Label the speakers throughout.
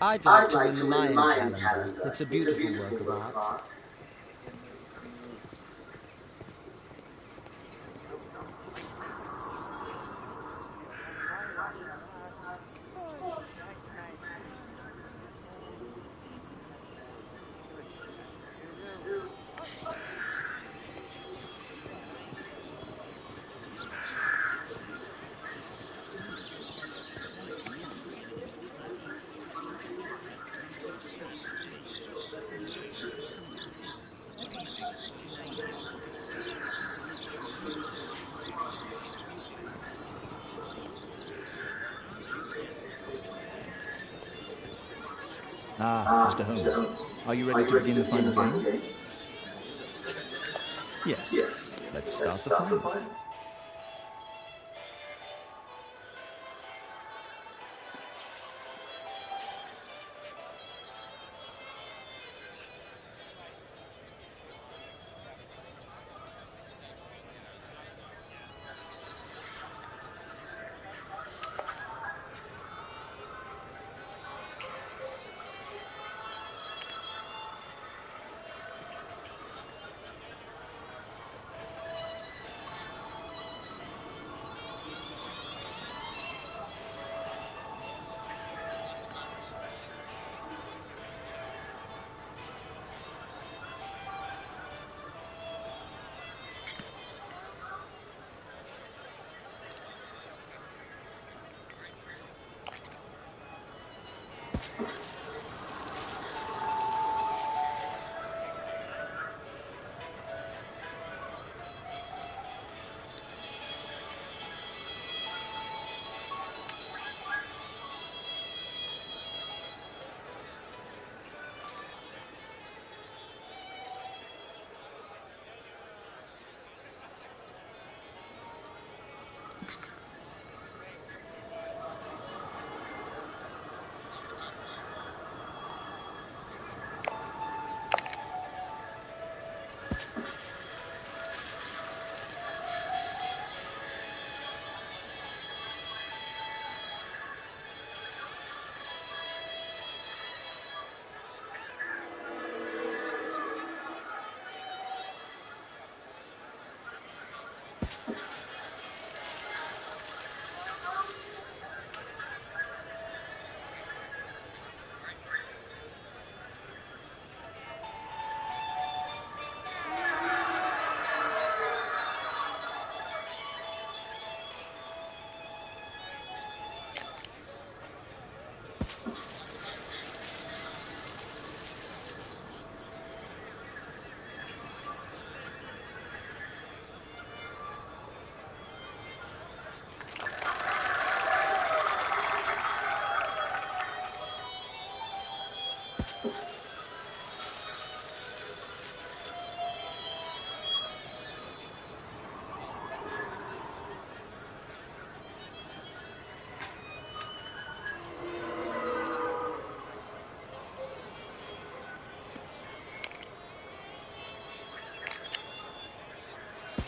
Speaker 1: I'd like, I'd like to, to, the mayan calendar. calendar. It's a beautiful, it's a beautiful
Speaker 2: work, work of art. art. You ready to begin the final game? Yes. Let's start the final.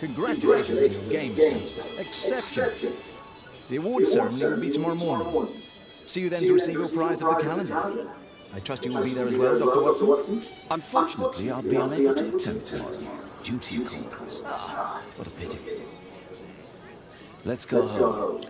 Speaker 3: Congratulations on your game, Mr. Exceptional. The award ceremony will be tomorrow morning. See you then to receive your prize of the calendar. I trust you will be there as well, Dr. Watson?
Speaker 4: Unfortunately, I'll be unable to attend tomorrow. Duty calls. Ah, what a pity. Let's go home.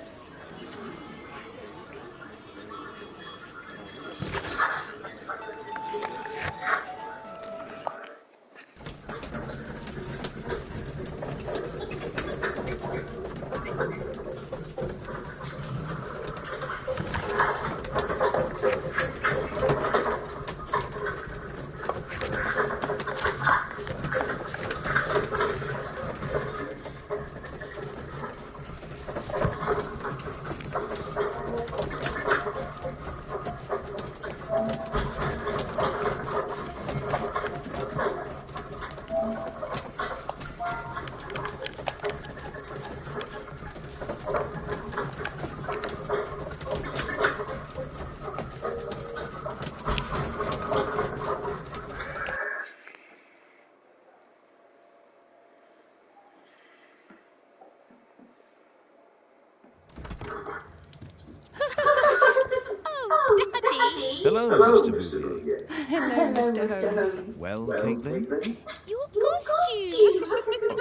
Speaker 5: Oh, Daddy,
Speaker 3: Hello, Mr. Bouvier.
Speaker 6: Hello, Mr. Holmes.
Speaker 3: Well, Caitlin?
Speaker 5: your costume.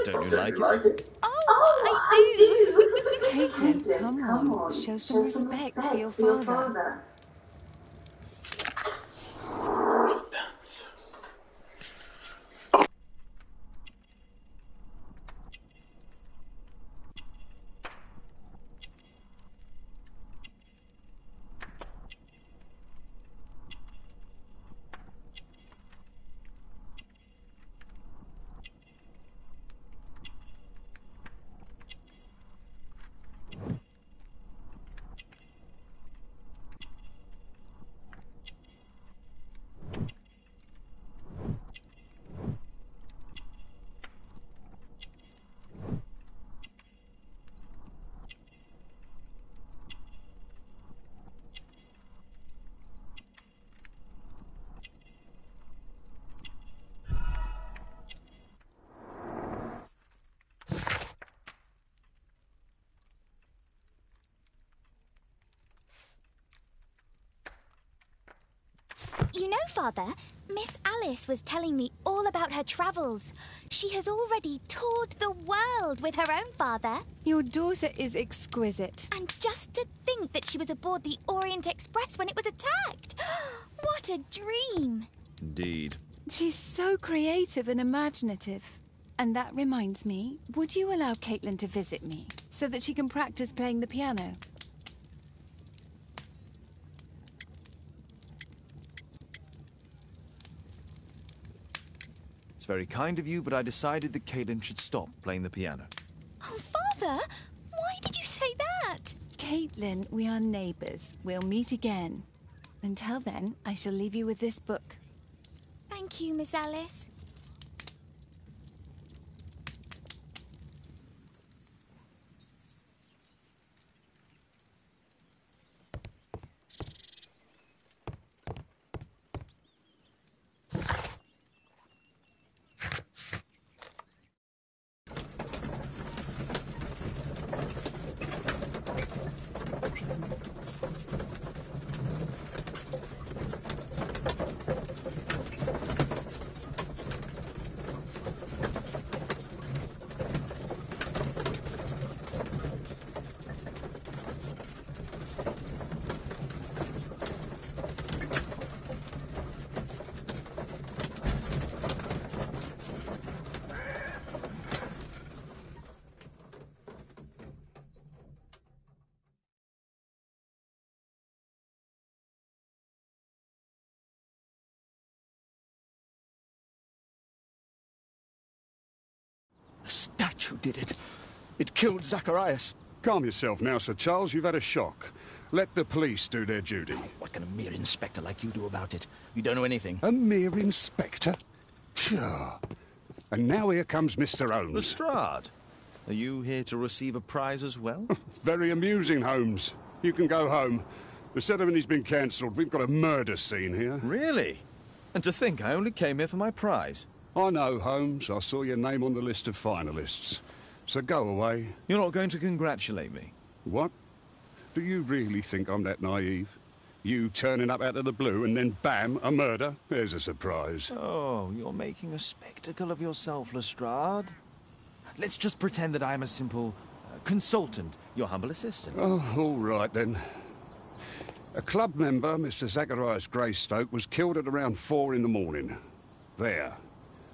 Speaker 3: Don't you like it?
Speaker 5: Oh, oh I do.
Speaker 6: Caitlin, come on. Show some respect for your father.
Speaker 5: You know, Father, Miss Alice was telling me all about her travels. She has already toured the world with her own father.
Speaker 6: Your daughter is exquisite.
Speaker 5: And just to think that she was aboard the Orient Express when it was attacked. What a dream!
Speaker 3: Indeed.
Speaker 6: She's so creative and imaginative. And that reminds me, would you allow Caitlin to visit me so that she can practice playing the piano?
Speaker 3: It's very kind of you, but I decided that Caitlin should stop playing the piano.
Speaker 5: Oh, Father, why did you say that?
Speaker 6: Caitlin, we are neighbours. We'll meet again. Until then, I shall leave you with this book.
Speaker 5: Thank you, Miss Alice.
Speaker 3: Did it. It killed Zacharias.
Speaker 7: Calm yourself now, Sir Charles. You've had a shock. Let the police do their duty.
Speaker 3: Oh, what can a mere inspector like you do about it? You don't know anything.
Speaker 7: A mere inspector? Phew. And now here comes Mr. Holmes.
Speaker 8: Lestrade, are you here to receive a prize as well?
Speaker 7: Very amusing, Holmes. You can go home. The ceremony's been cancelled. We've got a murder scene here.
Speaker 8: really? And to think I only came here for my prize.
Speaker 7: I know, Holmes. I saw your name on the list of finalists. So go away.
Speaker 8: You're not going to congratulate me.
Speaker 7: What? Do you really think I'm that naive? You turning up out of the blue and then bam, a murder? There's a surprise.
Speaker 8: Oh, you're making a spectacle of yourself, Lestrade. Let's just pretend that I'm a simple uh, consultant, your humble assistant.
Speaker 7: Oh, all right then. A club member, Mr. Zacharias Greystoke, was killed at around four in the morning. There.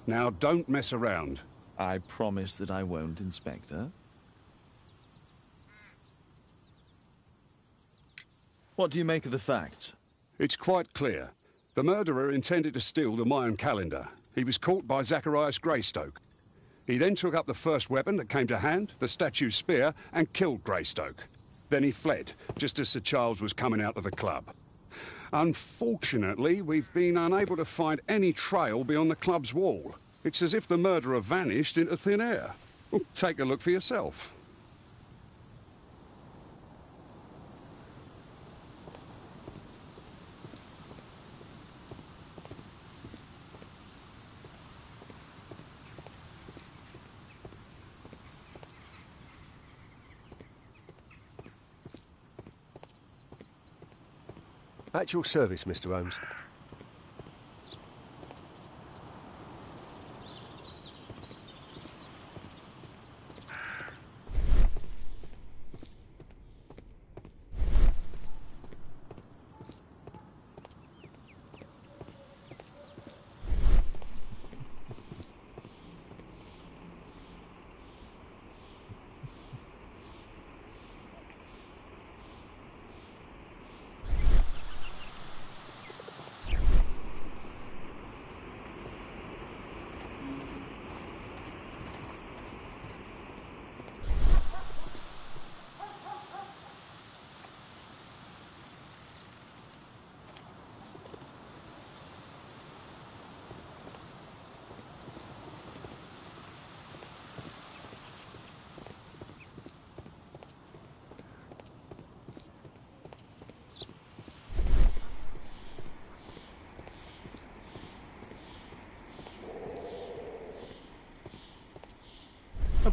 Speaker 7: Now, don't mess around.
Speaker 8: I promise that I won't, Inspector. What do you make of the facts?
Speaker 7: It's quite clear. The murderer intended to steal the Mayan calendar. He was caught by Zacharias Greystoke. He then took up the first weapon that came to hand, the statue's spear, and killed Greystoke. Then he fled, just as Sir Charles was coming out of the club. Unfortunately, we've been unable to find any trail beyond the club's wall. It's as if the murderer vanished into thin air. Take a look for yourself.
Speaker 9: At your service, Mr. Holmes.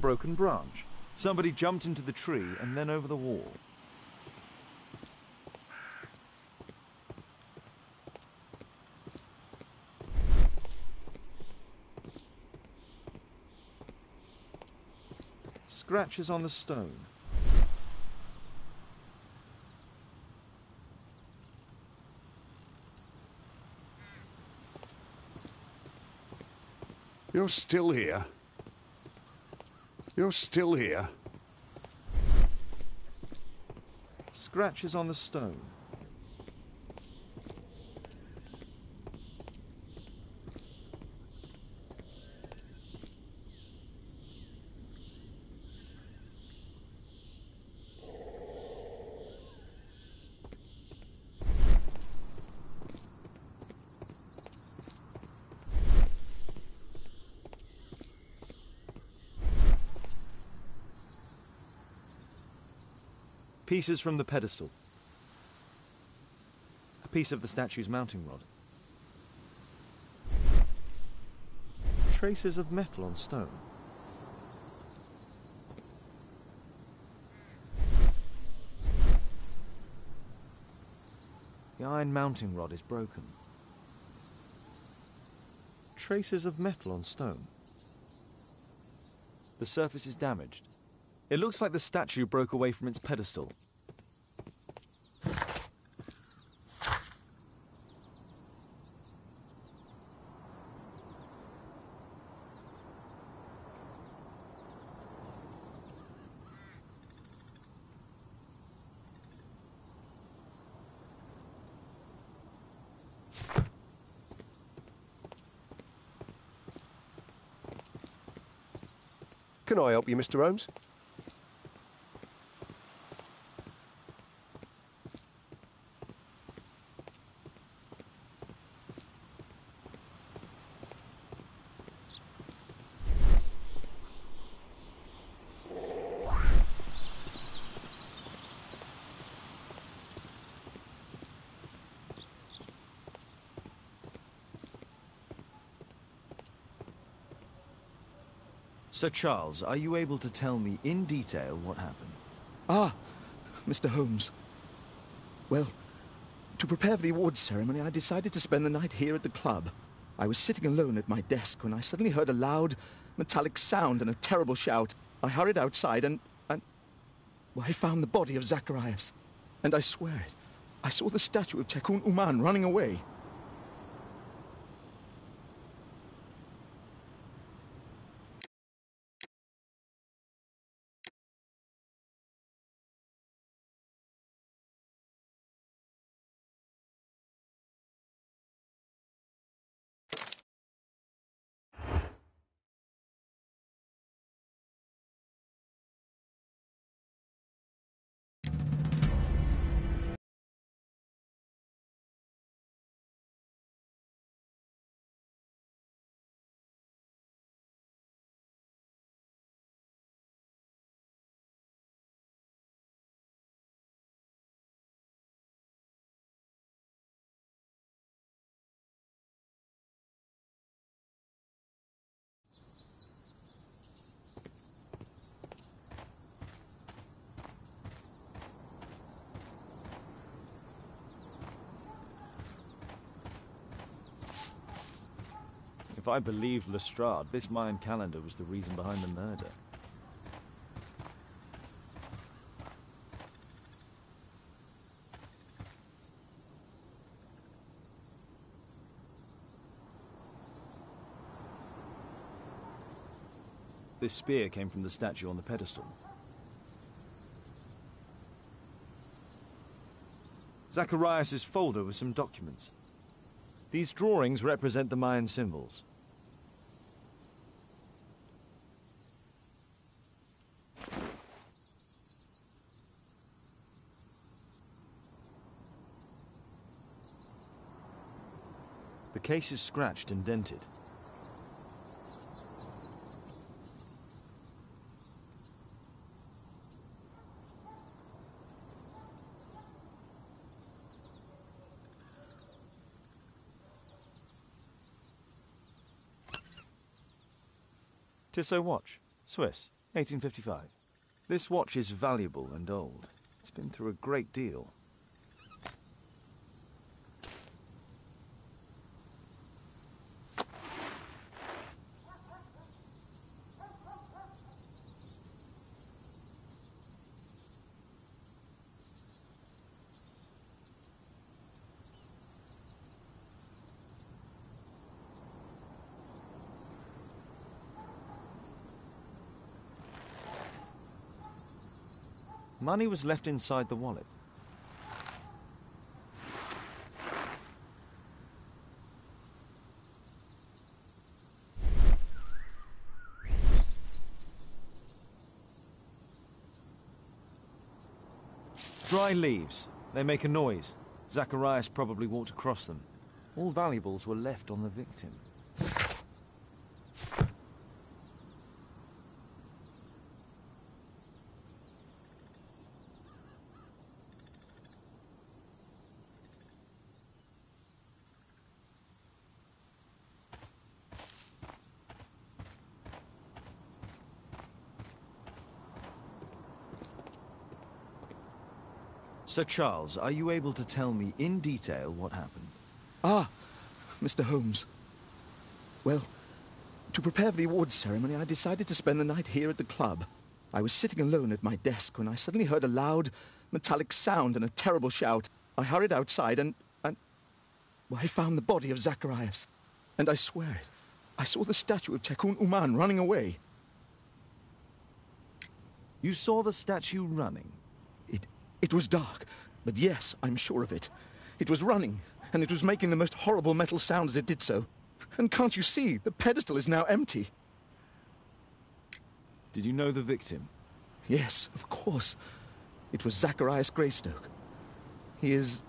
Speaker 8: Broken branch. Somebody jumped into the tree and then over the wall. Scratches on the stone.
Speaker 7: You're still here. You're still here.
Speaker 8: Scratches on the stone. Pieces from the pedestal. A piece of the statue's mounting rod. Traces of metal on stone. The iron mounting rod is broken. Traces of metal on stone. The surface is damaged. It looks like the statue broke away from its pedestal.
Speaker 9: Can I help you, Mr. Holmes?
Speaker 8: Sir Charles, are you able to tell me in detail what happened?
Speaker 2: Ah, Mr. Holmes. Well, to prepare for the awards ceremony, I decided to spend the night here at the club. I was sitting alone at my desk when I suddenly heard a loud, metallic sound and a terrible shout. I hurried outside and... and... Well, I found the body of Zacharias. And I swear it, I saw the statue of Tekun Uman running away.
Speaker 8: If I believed Lestrade, this Mayan calendar was the reason behind the murder. This spear came from the statue on the pedestal. Zacharias' folder with some documents. These drawings represent the Mayan symbols. Case is scratched and dented. Tissot watch, Swiss, 1855. This watch is valuable and old. It's been through a great deal. Money was left inside the wallet. Dry leaves. They make a noise. Zacharias probably walked across them. All valuables were left on the victim. Sir Charles, are you able to tell me in detail what happened?
Speaker 2: Ah, Mr. Holmes. Well, to prepare for the awards ceremony, I decided to spend the night here at the club. I was sitting alone at my desk when I suddenly heard a loud, metallic sound and a terrible shout. I hurried outside and... and... Well, I found the body of Zacharias. And I swear it, I saw the statue of Tekun Uman running away.
Speaker 8: You saw the statue running?
Speaker 2: It... was dark, but yes, I'm sure of it. It was running, and it was making the most horrible metal sound as it did so. And can't you see, the pedestal is now empty.
Speaker 8: Did you know the victim?
Speaker 2: Yes, of course. It was Zacharias Greystoke. He is.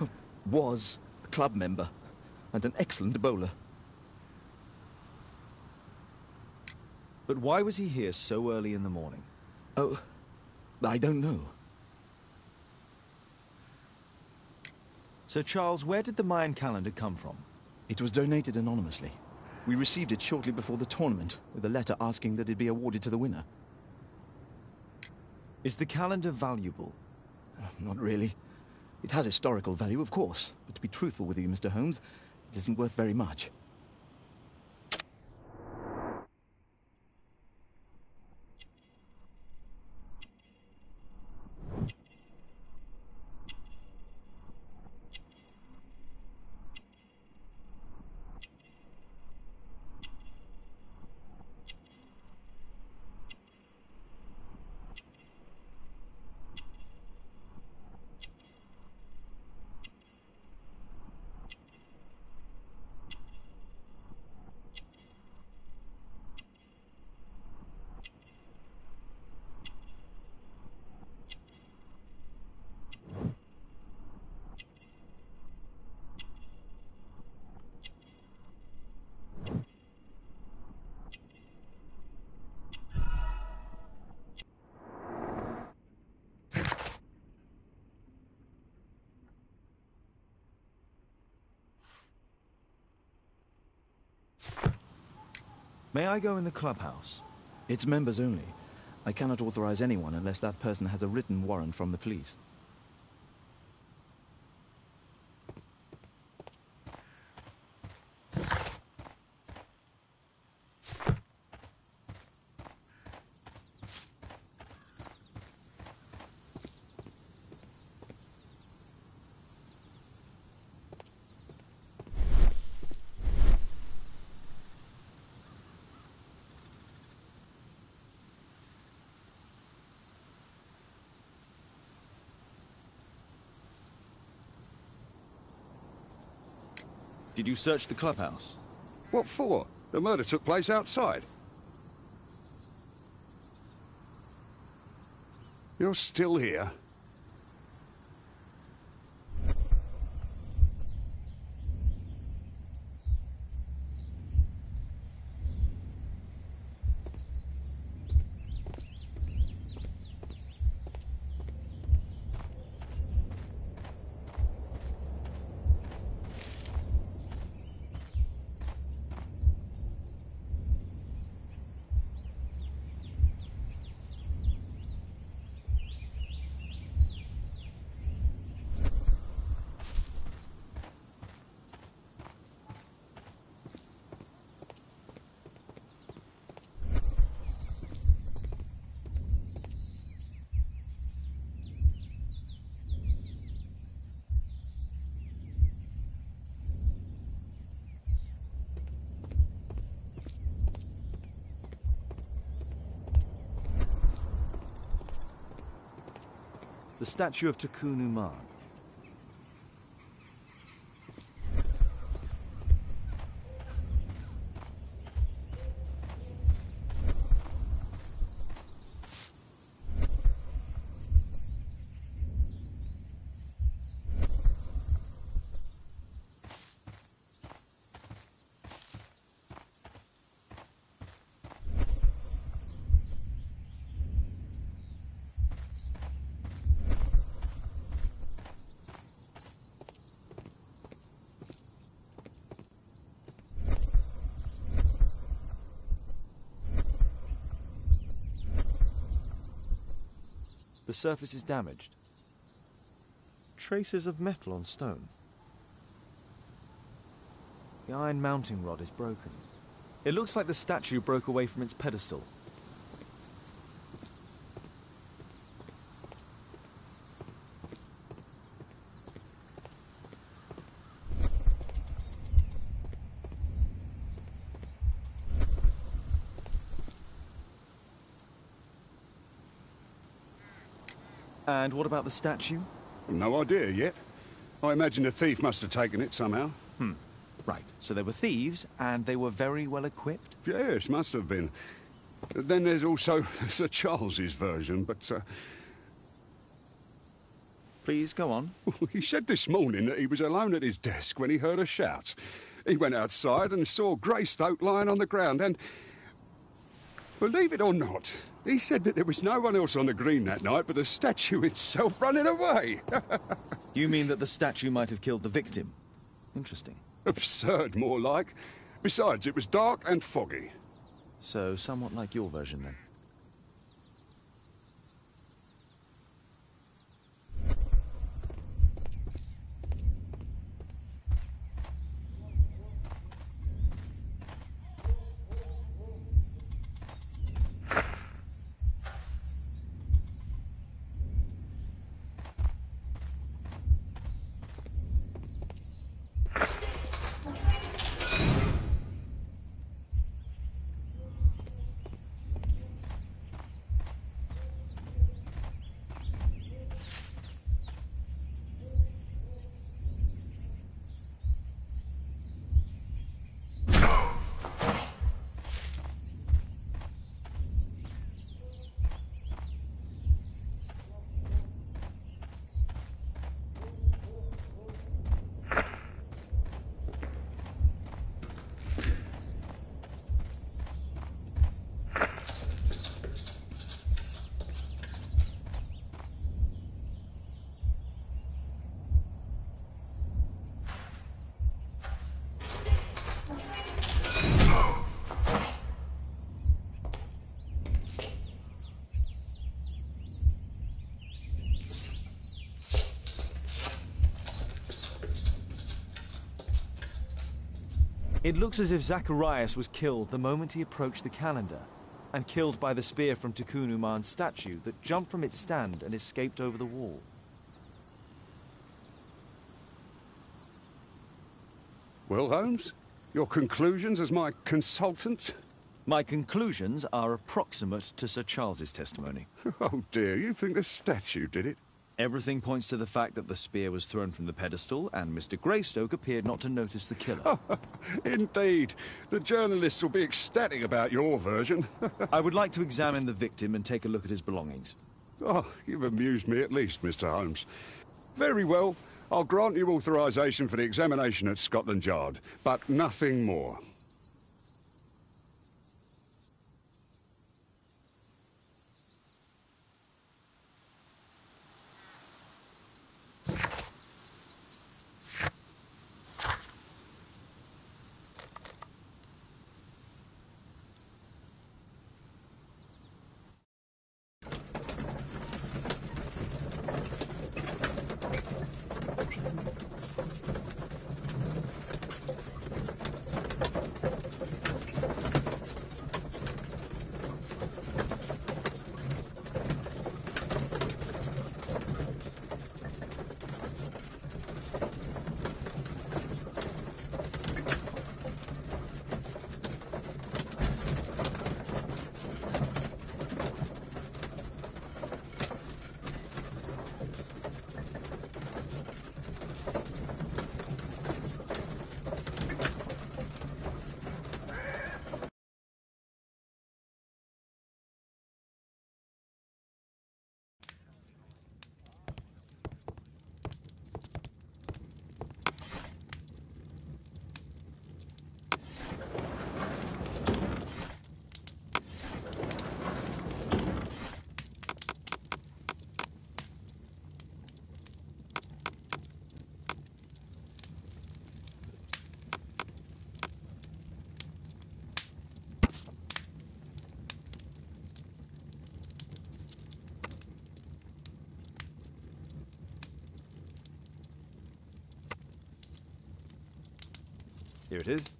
Speaker 2: oh, was a club member and an excellent bowler.
Speaker 8: But why was he here so early in the morning?
Speaker 2: Oh, I don't know.
Speaker 8: Sir Charles, where did the Mayan calendar come from?
Speaker 2: It was donated anonymously. We received it shortly before the tournament, with a letter asking that it be awarded to the winner.
Speaker 8: Is the calendar valuable?
Speaker 2: Not really. It has historical value, of course, but to be truthful with you, Mr. Holmes, it isn't worth very much.
Speaker 8: May I go in the clubhouse?
Speaker 2: It's members only. I cannot authorize anyone unless that person has a written warrant from the police.
Speaker 8: Did you search the clubhouse?
Speaker 7: What for? The murder took place outside. You're still here?
Speaker 8: The statue of Tecun Uman. Surface is damaged. Traces of metal on stone. The iron mounting rod is broken. It looks like the statue broke away from its pedestal. And what about the statue?
Speaker 7: No idea yet. I imagine a thief must have taken it somehow.
Speaker 8: Hmm. Right. So they were thieves, and they were very well equipped?
Speaker 7: Yes, must have been. Then there's also Sir Charles's version, but uh,
Speaker 8: Please go on.
Speaker 7: he said this morning that he was alone at his desk when he heard a shout. He went outside and saw Greystoke lying on the ground, and believe it or not, he said that there was no one else on the green that night but the statue itself running away.
Speaker 8: You mean that the statue might have killed the victim? Interesting.
Speaker 7: Absurd, more like. Besides, it was dark and foggy.
Speaker 8: So, somewhat like your version then. It looks as if Zacharias was killed the moment he approached the calendar, and killed by the spear from Tecun Uman's statue that jumped from its stand and escaped over the wall.
Speaker 7: Well, Holmes, your conclusions as my consultant?
Speaker 8: My conclusions are approximate to Sir Charles's testimony.
Speaker 7: Oh dear, you think the statue did it?
Speaker 8: Everything points to the fact that the spear was thrown from the pedestal, and Mr. Greystoke appeared not to notice the killer.
Speaker 7: Indeed. The journalists will be ecstatic about your version.
Speaker 8: I would like to examine the victim and take a look at his belongings.
Speaker 7: oh, you've amused me at least, Mr. Holmes. Very well. I'll grant you authorization for the examination at Scotland Yard, but nothing more.
Speaker 8: Here it is.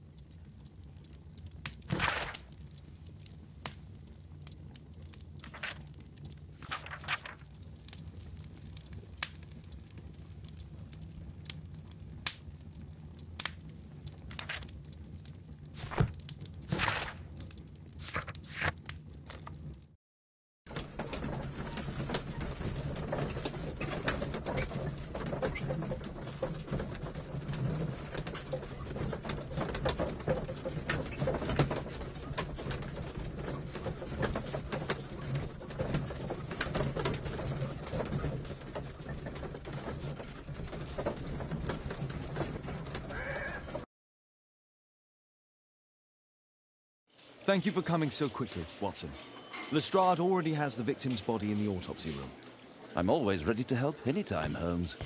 Speaker 8: Thank you for coming so quickly, Watson. Lestrade already has the victim's body in the autopsy room.
Speaker 4: I'm always ready to help anytime, Holmes.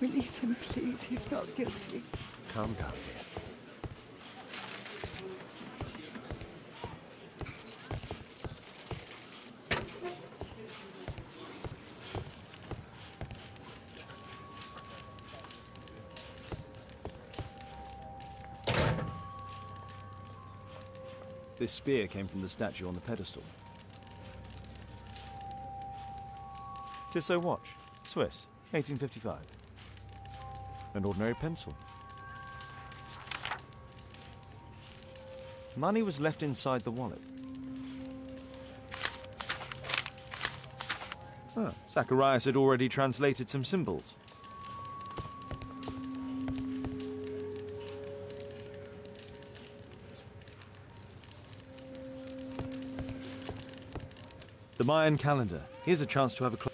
Speaker 6: Release him, please. He's not guilty.
Speaker 9: Calm down, dear.
Speaker 8: This spear came from the statue on the pedestal. Tissot watch, Swiss, 1855. An ordinary pencil. Money was left inside the wallet. Ah, Zacharias had already translated some symbols. The Mayan calendar. Here's a chance to have a cl-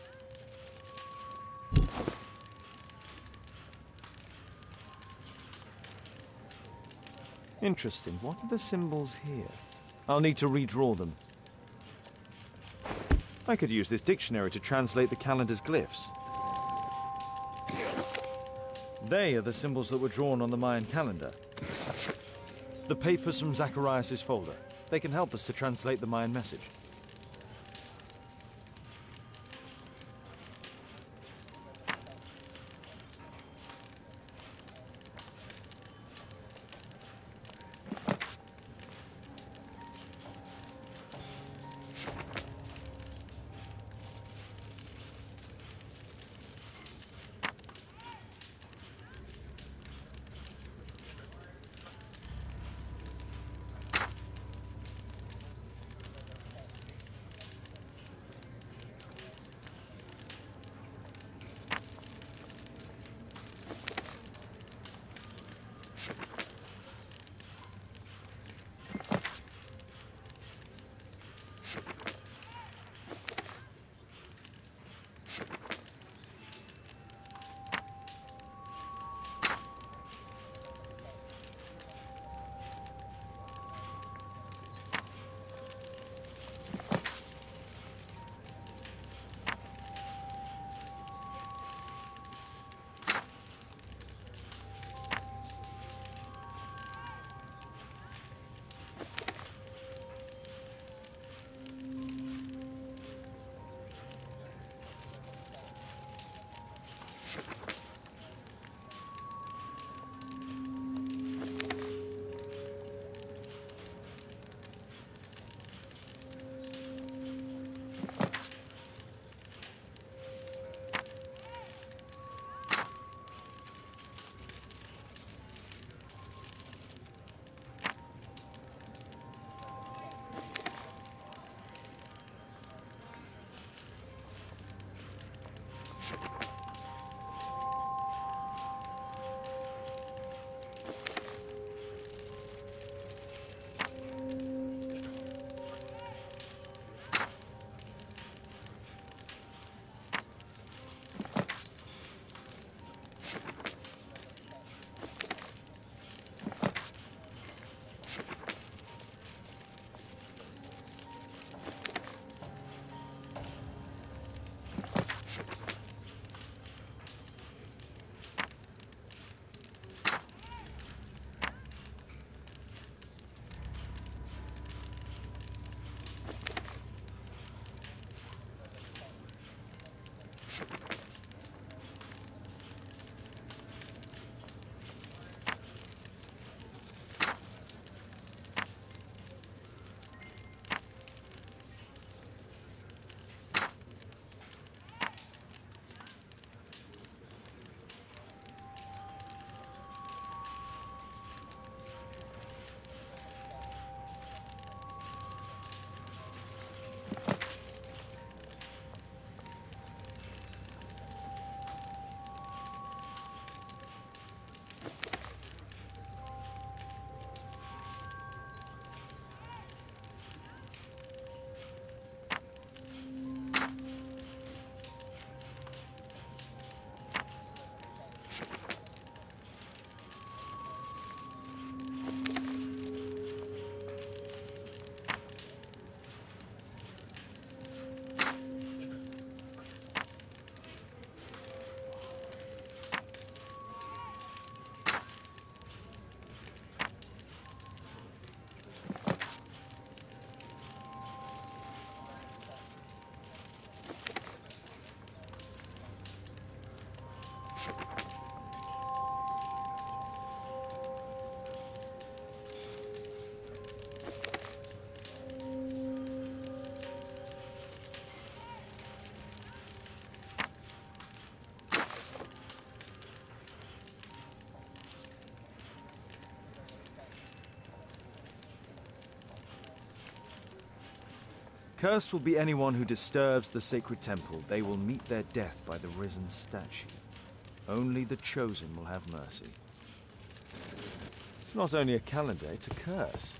Speaker 8: Interesting. What are the symbols here? I'll need to redraw them. I could use this dictionary to translate the calendar's glyphs. They are the symbols that were drawn on the Mayan calendar. The papers from Zacharias' folder. They can help us to translate the Mayan message. Cursed will be anyone who disturbs the sacred temple. They will meet their death by the risen statue. Only the chosen will have mercy. It's not only a calendar, it's a curse.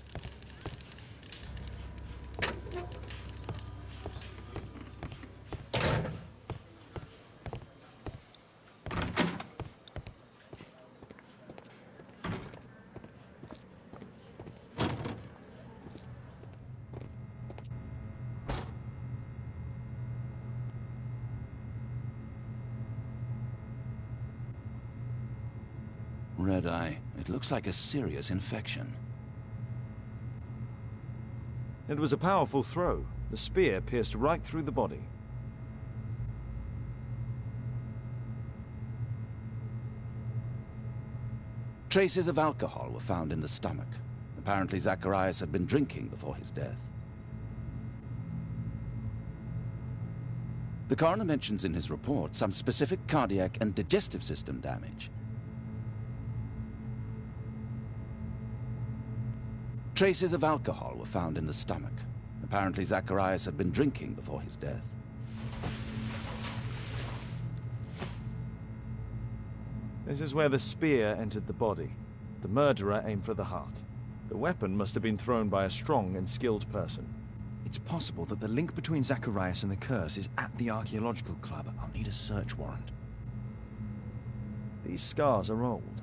Speaker 4: Red eye. It looks like a serious infection.
Speaker 8: It was a powerful throw. The spear pierced right through the body.
Speaker 4: Traces of alcohol were found in the stomach. Apparently, Zacharias had been drinking before his death. The coroner mentions in his report some specific cardiac and digestive system damage. Traces of alcohol were found in the stomach. Apparently, Zacharias had been drinking before his death.
Speaker 8: This is where the spear entered the body. The murderer aimed for the heart. The weapon must have been thrown by a strong and skilled person.
Speaker 10: It's possible that the link between Zacharias and the curse is at the archaeological club. I'll need a search warrant.
Speaker 8: These scars are old.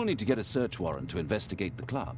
Speaker 4: We'll need to get a search warrant to investigate the club.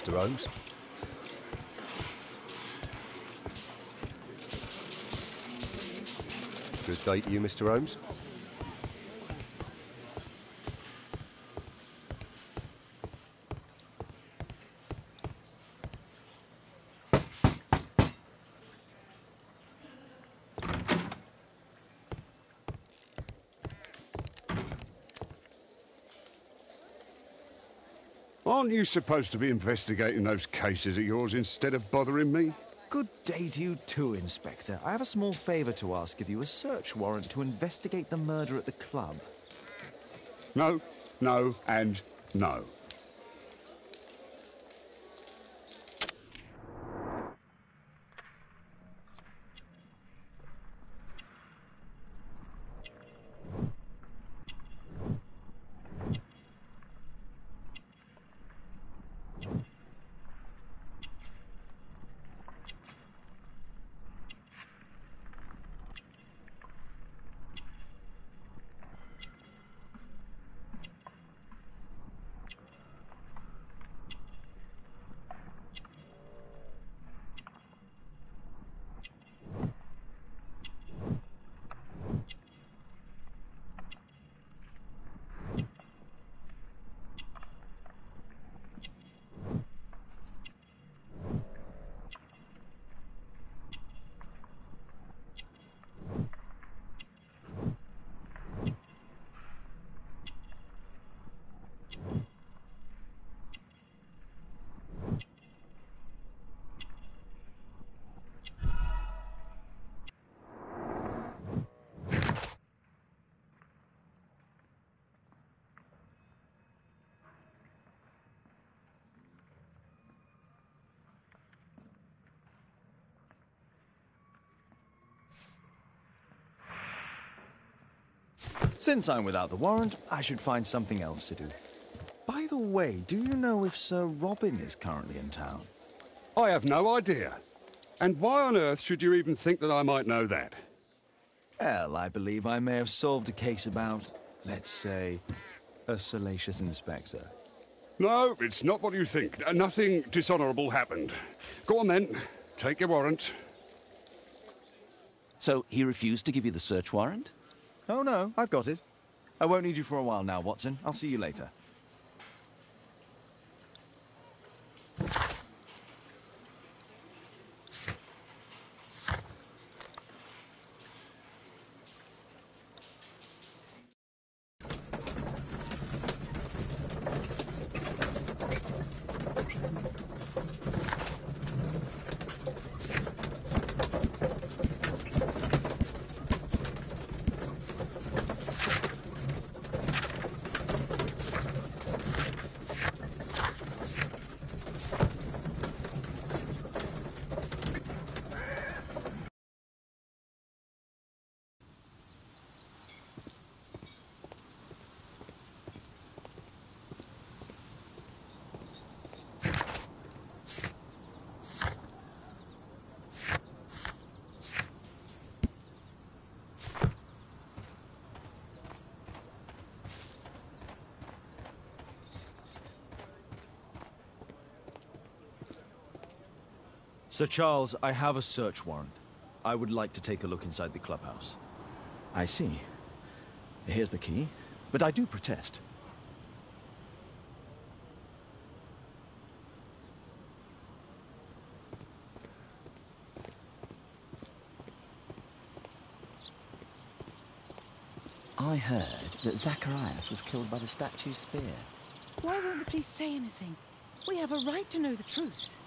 Speaker 9: Mr. Holmes. Good day to you, Mr. Holmes.
Speaker 7: You supposed to be investigating those cases of yours instead of bothering me?
Speaker 10: Good day to you too, Inspector. I have a small favor to ask of you, a search warrant to investigate the murder at the club.
Speaker 7: No, no, and no.
Speaker 10: Since I'm without the warrant, I should find something else to do. By the way, do you know if Sir Robin is currently in town?
Speaker 7: I have no idea. And why on earth should you even think that I might know that?
Speaker 10: Well, I believe I may have solved a case about, let's say, a salacious inspector.
Speaker 7: No, it's not what you think. Uh, Nothing dishonourable happened. Go on then. Take your warrant.
Speaker 4: So he refused to give you the search warrant?
Speaker 10: Oh, no, I've got it. I won't need you for a while now, Watson. I'll see you later. Sir Charles, I have a search warrant. I would like to take a look inside the clubhouse.
Speaker 2: I see. Here's the key, but I do protest.
Speaker 4: I heard that Zacharias was killed by the statue's spear.
Speaker 1: Why won't the police say anything? We have a right to know the truth.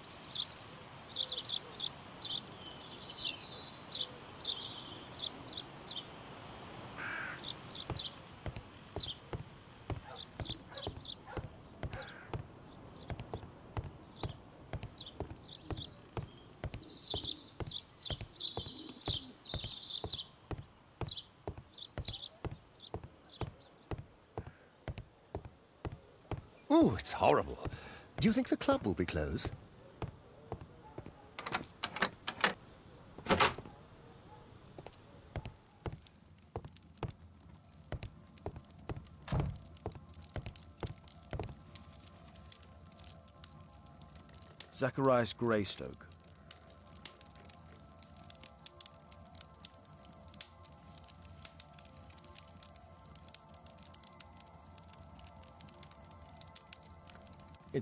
Speaker 9: Oh, it's horrible. Do you think the club will be closed?
Speaker 8: Zacharias Greystoke.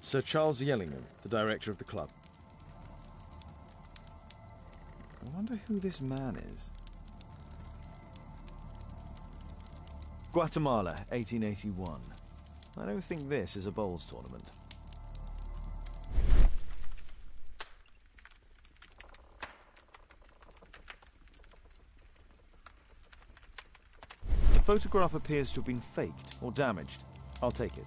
Speaker 8: It's Sir Charles Yellingham, the director of the club. I wonder who this man is. Guatemala, 1881. I don't think this is a bowls tournament. The photograph appears to have been faked or damaged. I'll take it.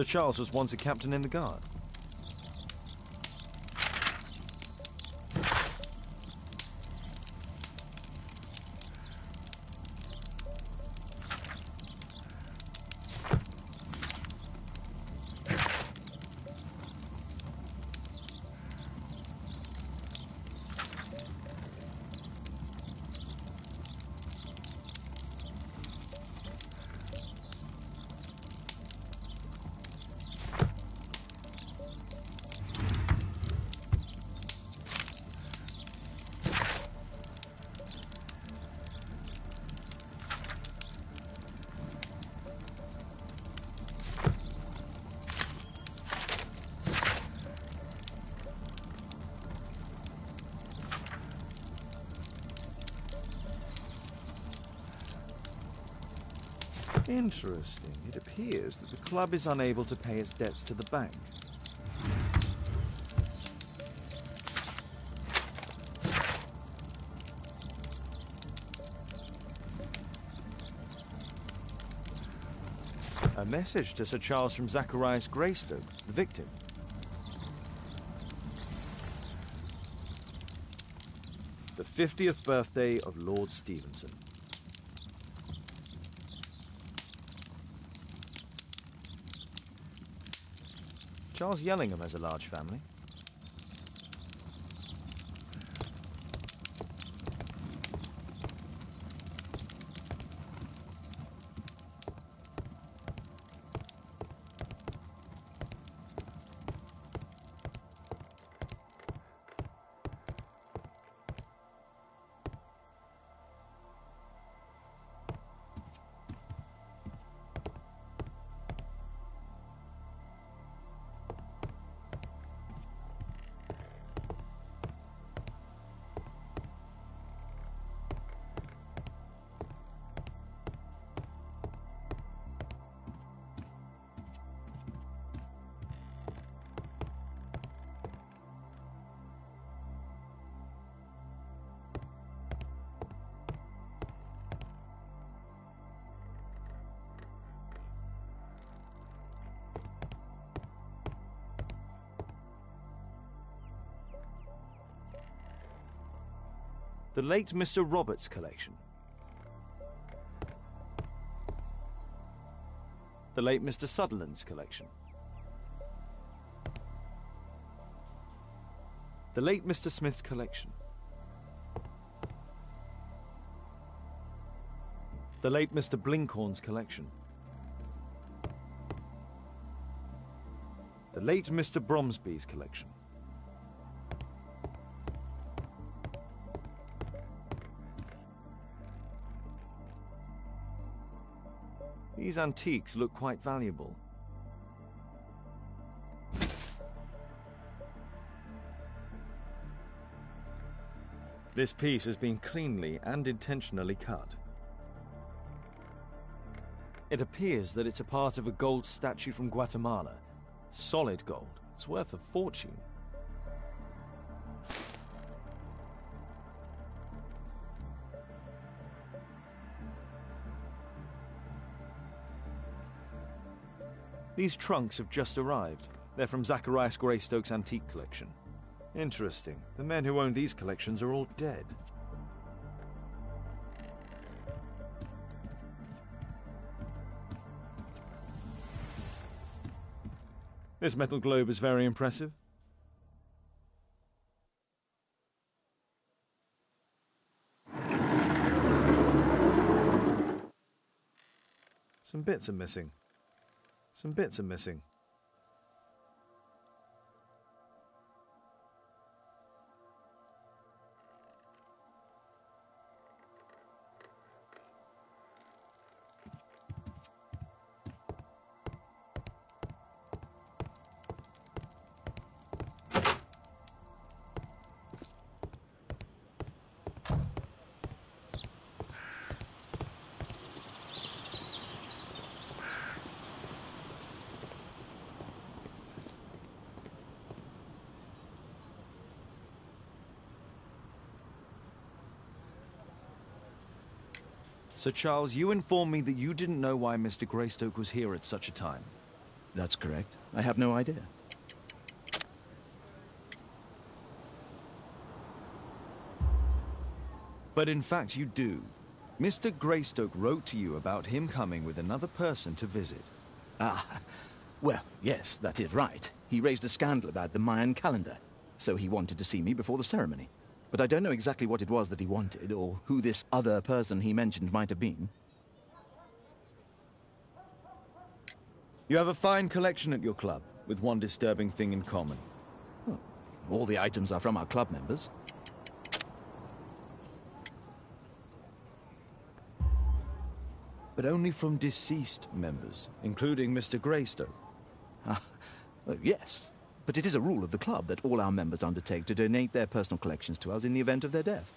Speaker 8: Sir Charles was once a captain in the guard. Interesting. It appears that the club is unable to pay its debts to the bank. A message to Sir Charles from Zacharias Greystoke, the victim. The 50th birthday of Lord Stevenson. Charles Yellingham has a large family. The late Mr. Roberts collection. The late Mr. Sutherland's collection. The late Mr. Smith's collection. The late Mr. Blinkhorn's collection. The late Mr. Bromsby's collection. These antiques look quite valuable. This piece has been cleanly and intentionally cut. It appears that it's a part of a gold statue from Guatemala. Solid gold. It's worth a fortune. These trunks have just arrived. They're from Zacharias Greystoke's antique collection. Interesting. The men who own these collections are all dead. This metal globe is very impressive. Some bits are missing. Some bits are missing. Sir Charles, you informed me that you didn't know why Mr. Greystoke was here at such a time.
Speaker 2: That's correct. I have no idea.
Speaker 8: But in fact, you do. Mr. Greystoke wrote to you about him coming with another person to visit.
Speaker 2: Ah, well, yes, that is right. He raised a scandal about the Mayan calendar, so he wanted to see me before the ceremony. But I don't know exactly what it was that he wanted, or who this other person he mentioned might have been.
Speaker 8: You have a fine collection at your club, with one disturbing thing in common.
Speaker 2: Well, all the items are from our club members.
Speaker 8: But only from deceased members, including Mr. Greystoke.
Speaker 2: Ah, uh, yes. But it is a rule of the club that all our members undertake to donate their personal collections to us in the event of their death.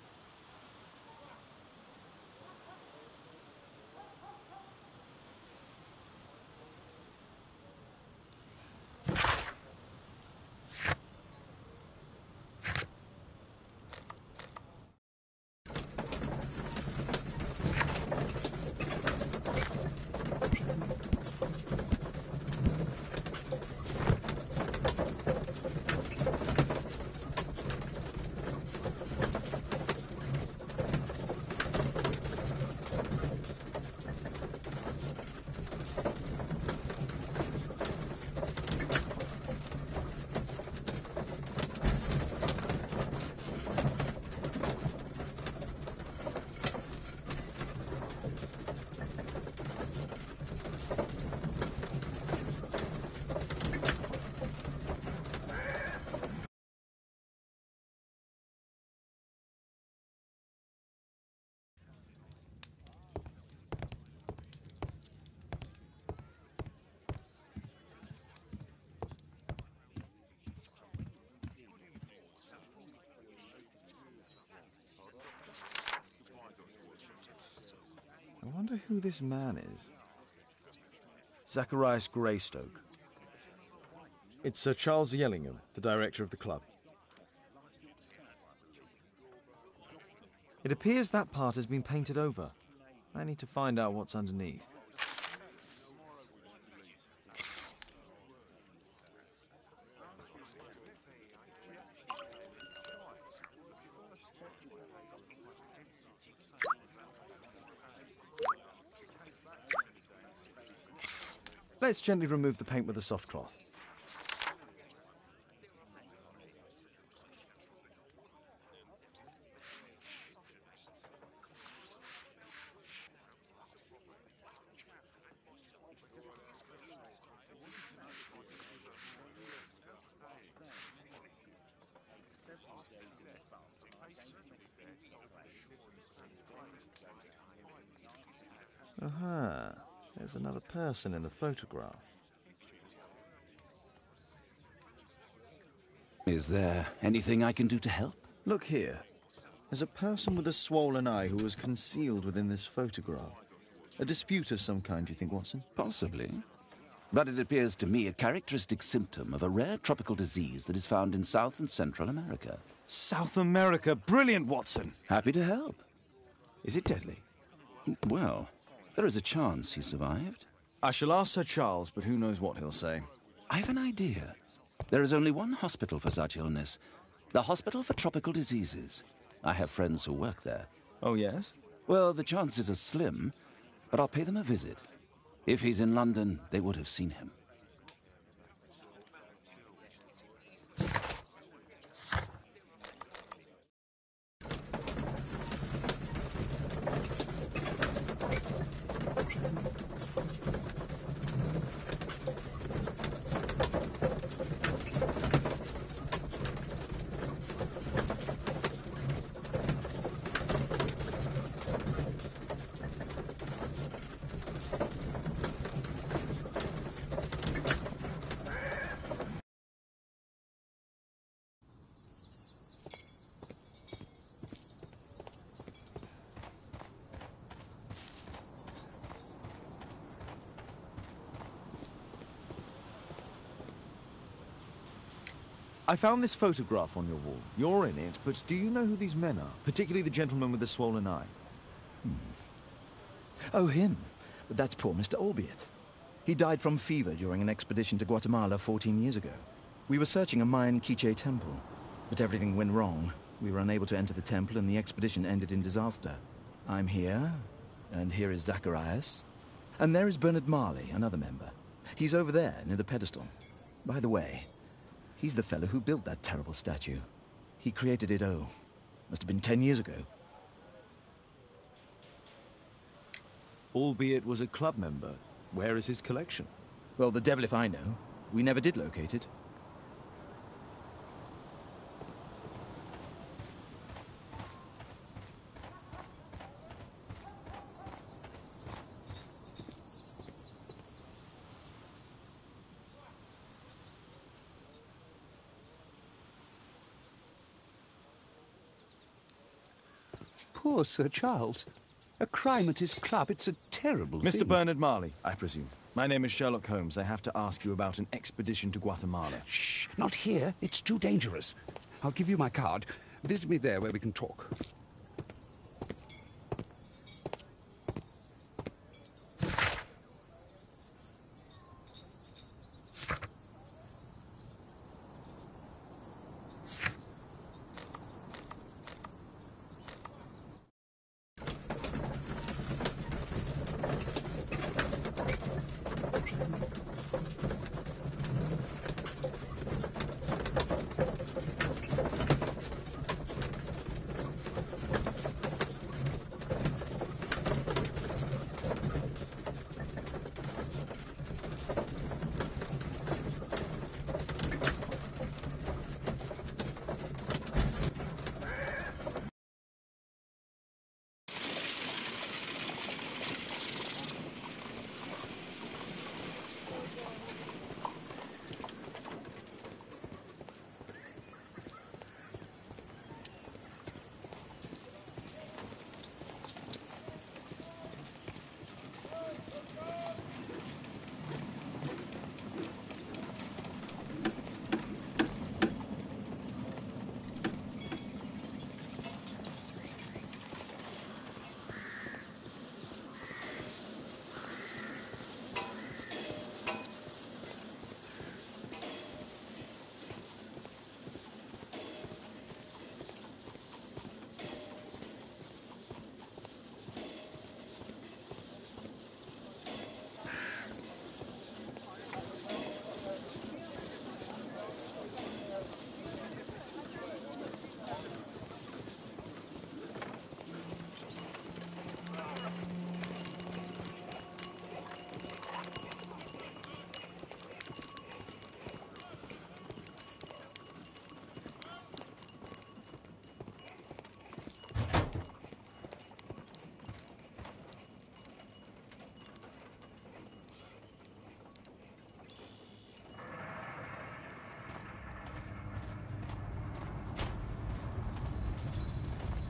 Speaker 8: Wonder who this man is. Zacharias Greystoke. It's Sir Charles Yellingham, the director of the club. It appears that part has been painted over. I need to find out what's underneath. Let's gently remove the paint with a soft cloth. Aha, there's another person in the photograph.
Speaker 4: Is there anything I can do to help?
Speaker 8: Look here. There's a person with a swollen eye who was concealed within this photograph. A dispute of some kind, do you think, Watson?
Speaker 4: Possibly. But it appears to me a characteristic symptom of a rare tropical disease that is found in South and Central America.
Speaker 8: South America! Brilliant, Watson!
Speaker 4: Happy to help.
Speaker 8: Is it deadly?
Speaker 4: Well, there is a chance he survived.
Speaker 8: I shall ask Sir Charles, but who knows what he'll say.
Speaker 4: I've an idea. There is only one hospital for such illness the Hospital for Tropical Diseases. I have friends who work there.
Speaker 8: Oh, yes?
Speaker 4: Well, the chances are slim, but I'll pay them a visit. If he's in London, they would have seen him.
Speaker 8: I found this photograph on your wall. You're in it, but do you know who these men are? Particularly the gentleman with the swollen eye. Hmm.
Speaker 2: Oh, him. But that's poor Mr. Albiot. He died from fever during an expedition to Guatemala 14 years ago. We were searching a Mayan Quiche temple, but everything went wrong. We were unable to enter the temple, and the expedition ended in disaster. I'm here, and here is Zacharias. And there is Bernard Marley, another member. He's over there, near the pedestal. By the way, he's the fellow who built that terrible statue. He created it, oh, must have been ten years ago.
Speaker 8: Albiot was a club member. Where is his collection?
Speaker 2: Well, the devil if I know. We never did locate it.
Speaker 7: Poor Sir Charles. A crime at his club. It's a terrible
Speaker 8: Mr.
Speaker 7: thing.
Speaker 8: Bernard Marley, I presume. My name is Sherlock Holmes. I have to ask you about an expedition to Guatemala.
Speaker 7: Shh, not here. It's too dangerous. I'll give you my card. Visit me there where we can talk.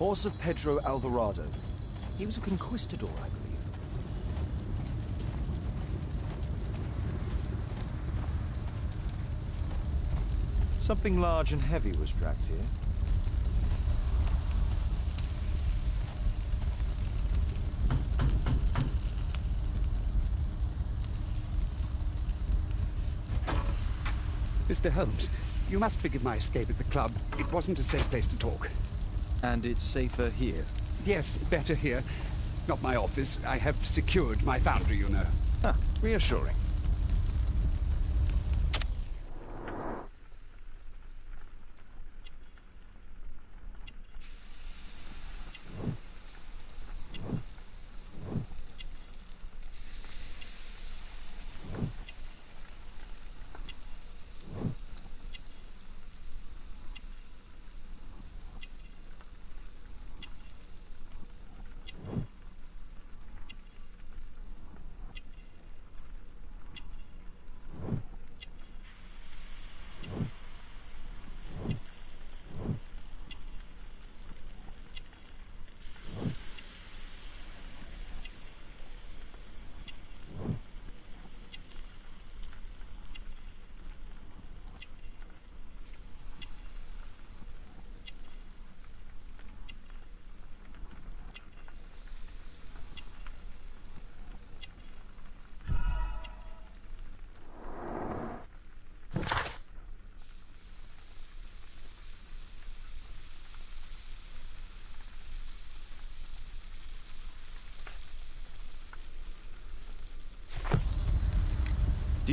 Speaker 8: Horse of Pedro Alvarado. He was a conquistador, I believe. Something large and heavy was dragged here.
Speaker 7: Mr. Holmes, you must forgive my escape at the club. It wasn't a safe place to talk.
Speaker 8: And it's safer here?
Speaker 7: Yes, better here. Not my office. I have secured my foundry, you know.
Speaker 8: Ah, reassuring.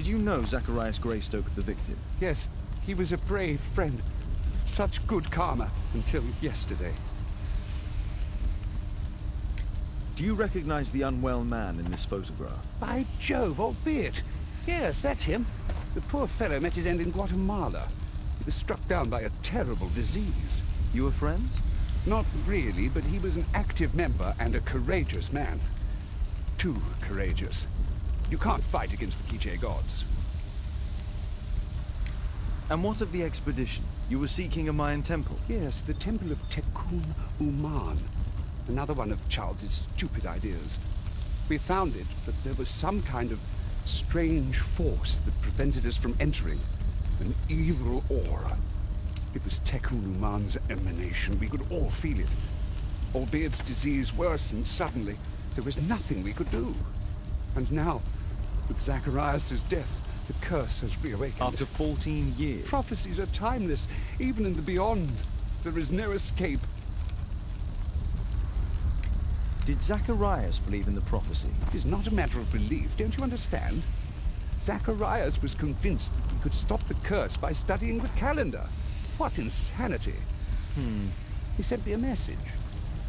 Speaker 8: Did you know Zacharias Greystoke, the victim?
Speaker 7: Yes, he was a brave friend. Such good karma until yesterday.
Speaker 8: Do you recognize the unwell man in this photograph?
Speaker 7: By Jove, Albiot. Yes, that's him. The poor fellow met his end in Guatemala. He was struck down by a terrible disease.
Speaker 8: You were friends?
Speaker 7: Not really, but he was an active member and a courageous man. Too courageous. You can't fight against the Quiche gods.
Speaker 8: And what of the expedition? You were seeking a Mayan temple?
Speaker 7: Yes, the temple of Tecun Uman. Another one of Charles's stupid ideas. We found it, but there was some kind of strange force that prevented us from entering. An evil aura. It was Tecun Uman's emanation. We could all feel it. Albeit its disease worsened suddenly, there was nothing we could do. And now, with Zacharias' death, the curse has reawakened.
Speaker 8: After 14 years?
Speaker 7: Prophecies are timeless, even in the beyond. There is no escape.
Speaker 8: Did Zacharias believe in the prophecy?
Speaker 7: It is not a matter of belief, don't you understand? Zacharias was convinced that we could stop the curse by studying the calendar. What insanity!
Speaker 8: Hmm.
Speaker 7: He sent me a message.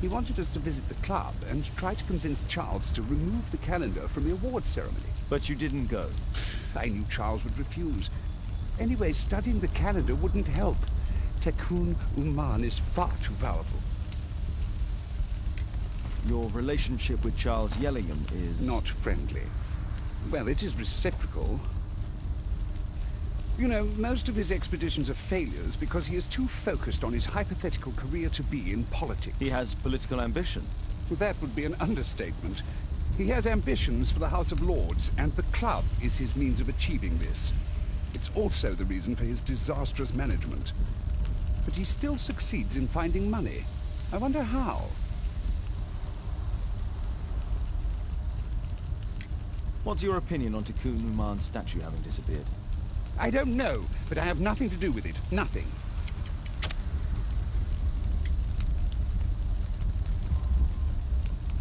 Speaker 7: He wanted us to visit the club and try to convince Charles to remove the calendar from the awards ceremony.
Speaker 8: But you didn't go?
Speaker 7: I knew Charles would refuse. Anyway, studying the calendar wouldn't help. Tecun Uman is far too powerful.
Speaker 8: Your relationship with Charles Yellingham is...
Speaker 7: Not friendly. Well, it is reciprocal. You know, most of his expeditions are failures because he is too focused on his hypothetical career to be in politics.
Speaker 8: He has political ambition.
Speaker 7: That would be an understatement. He has ambitions for the House of Lords, and the club is his means of achieving this. It's also the reason for his disastrous management. But he still succeeds in finding money. I wonder how.
Speaker 8: What's your opinion on Tecun Uman's statue having disappeared?
Speaker 7: I don't know, but I have nothing to do with it. Nothing.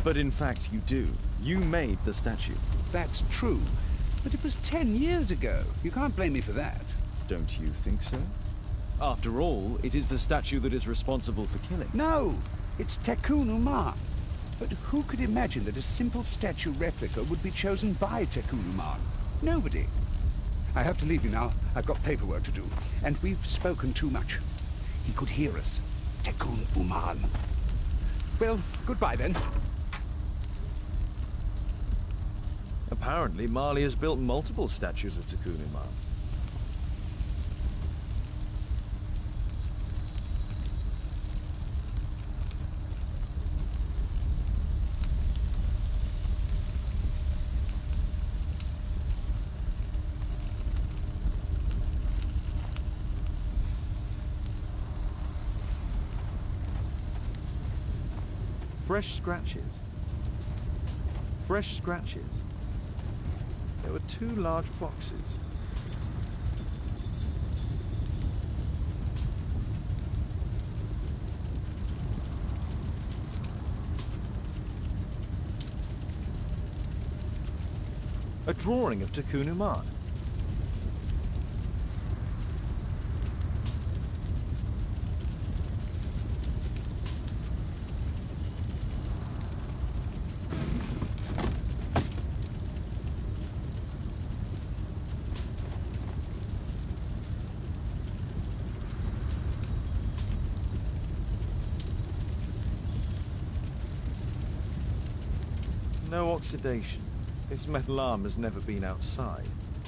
Speaker 8: But in fact, you do. You made the statue.
Speaker 7: That's true. But it was ten years ago. You can't blame me for that.
Speaker 8: Don't you think so? After all, it is the statue that is responsible for killing.
Speaker 7: No! It's Tecun Uman. But who could imagine that a simple statue replica would be chosen by Tecun Uman? Nobody. I have to leave you now. I've got paperwork to do. And we've spoken too much. He could hear us. Tecun Uman. Well, goodbye then.
Speaker 8: Apparently, Marley has built multiple statues of Tecun Uman. Fresh scratches. Fresh scratches. There were two large boxes. A drawing of Tecun Uman. No oxidation. This metal arm has never been outside.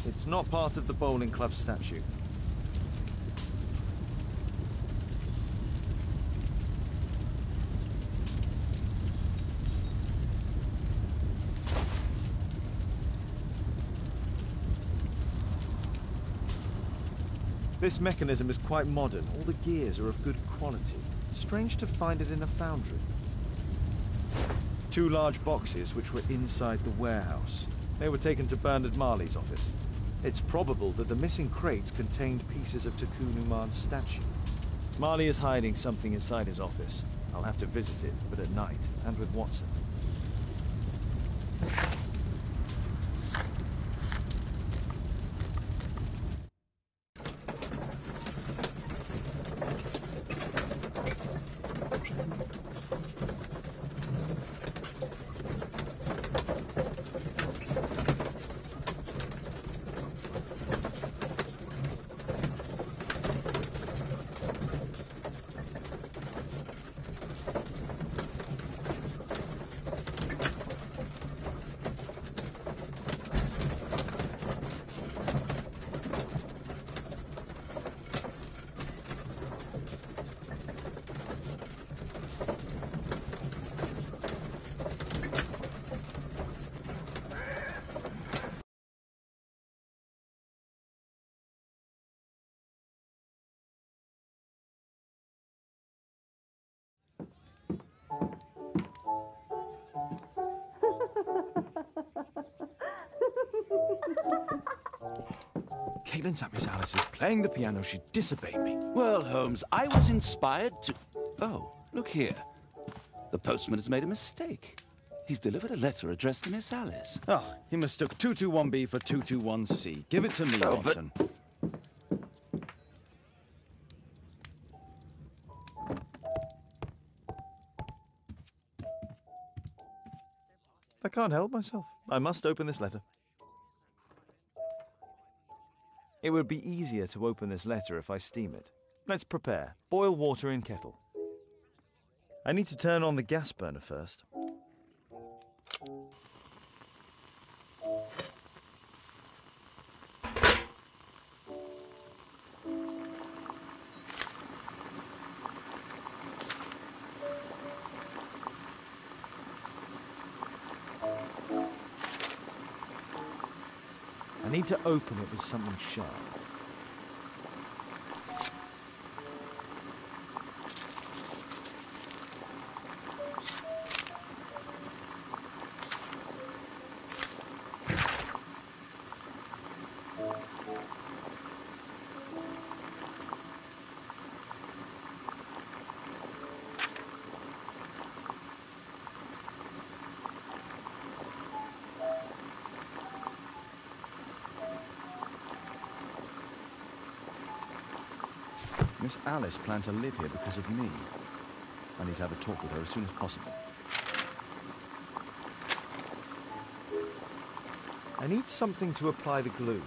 Speaker 8: It's not part of the bowling club statute. This mechanism is quite modern. All the gears are of good quality. Strange to find it in a foundry. Two large boxes which were inside the warehouse. They were taken to Bernard Marley's office. It's probable that the missing crates contained pieces of Tecun Uman's statue. Marley is hiding something inside his office. I'll have to visit it, but at night, and with Watson.
Speaker 2: Caitlin at Miss Alice's playing the piano. She disobeyed me.
Speaker 4: Well, Holmes, I was inspired to. Oh, look here. The postman has made a mistake. He's delivered a letter addressed to Miss Alice.
Speaker 10: Oh, he mistook 221B for 221C. Give it to me,
Speaker 4: Oh, but-
Speaker 10: Watson.
Speaker 8: I can't help myself. I must open this letter. It would be easier to open this letter if I steam it. Let's prepare. Boil water in kettle. I need to turn on the gas burner first. Open it with something sharp.
Speaker 10: Alice planned to live here because of me. I need to have a talk with her as soon as possible.
Speaker 8: I need something to apply the glue.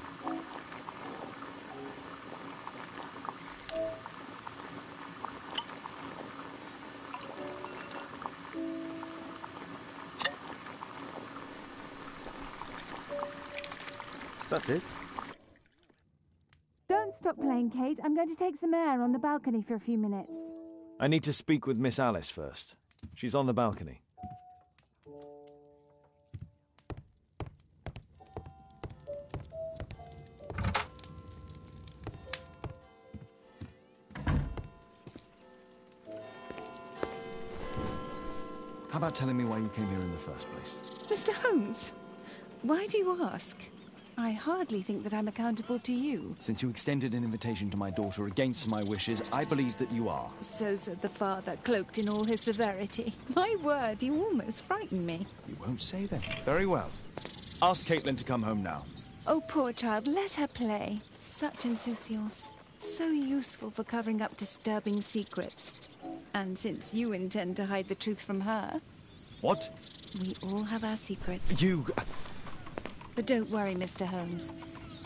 Speaker 8: That's it.
Speaker 6: Don't stop playing, Kate. I'm going to take some air on the balcony for a few minutes.
Speaker 8: I need to speak with Miss Alice first. She's on the balcony.
Speaker 10: How
Speaker 8: about telling me why you came here in the first place?
Speaker 6: Mr. Holmes, why do you ask? I hardly think that I'm accountable to you.
Speaker 8: Since you extended an invitation to my daughter against my wishes, I believe that you are.
Speaker 6: So said the father, cloaked in all his severity. My word, you almost frightened me.
Speaker 8: You won't say then. Very well. Ask Caitlin to come home now.
Speaker 6: Oh, poor child, let her play. Such insouciance. So useful for covering up disturbing secrets. And since you intend to hide the truth from her,
Speaker 8: What?
Speaker 6: we all have our secrets.
Speaker 8: You.
Speaker 6: Uh, But don't worry, Mr. Holmes.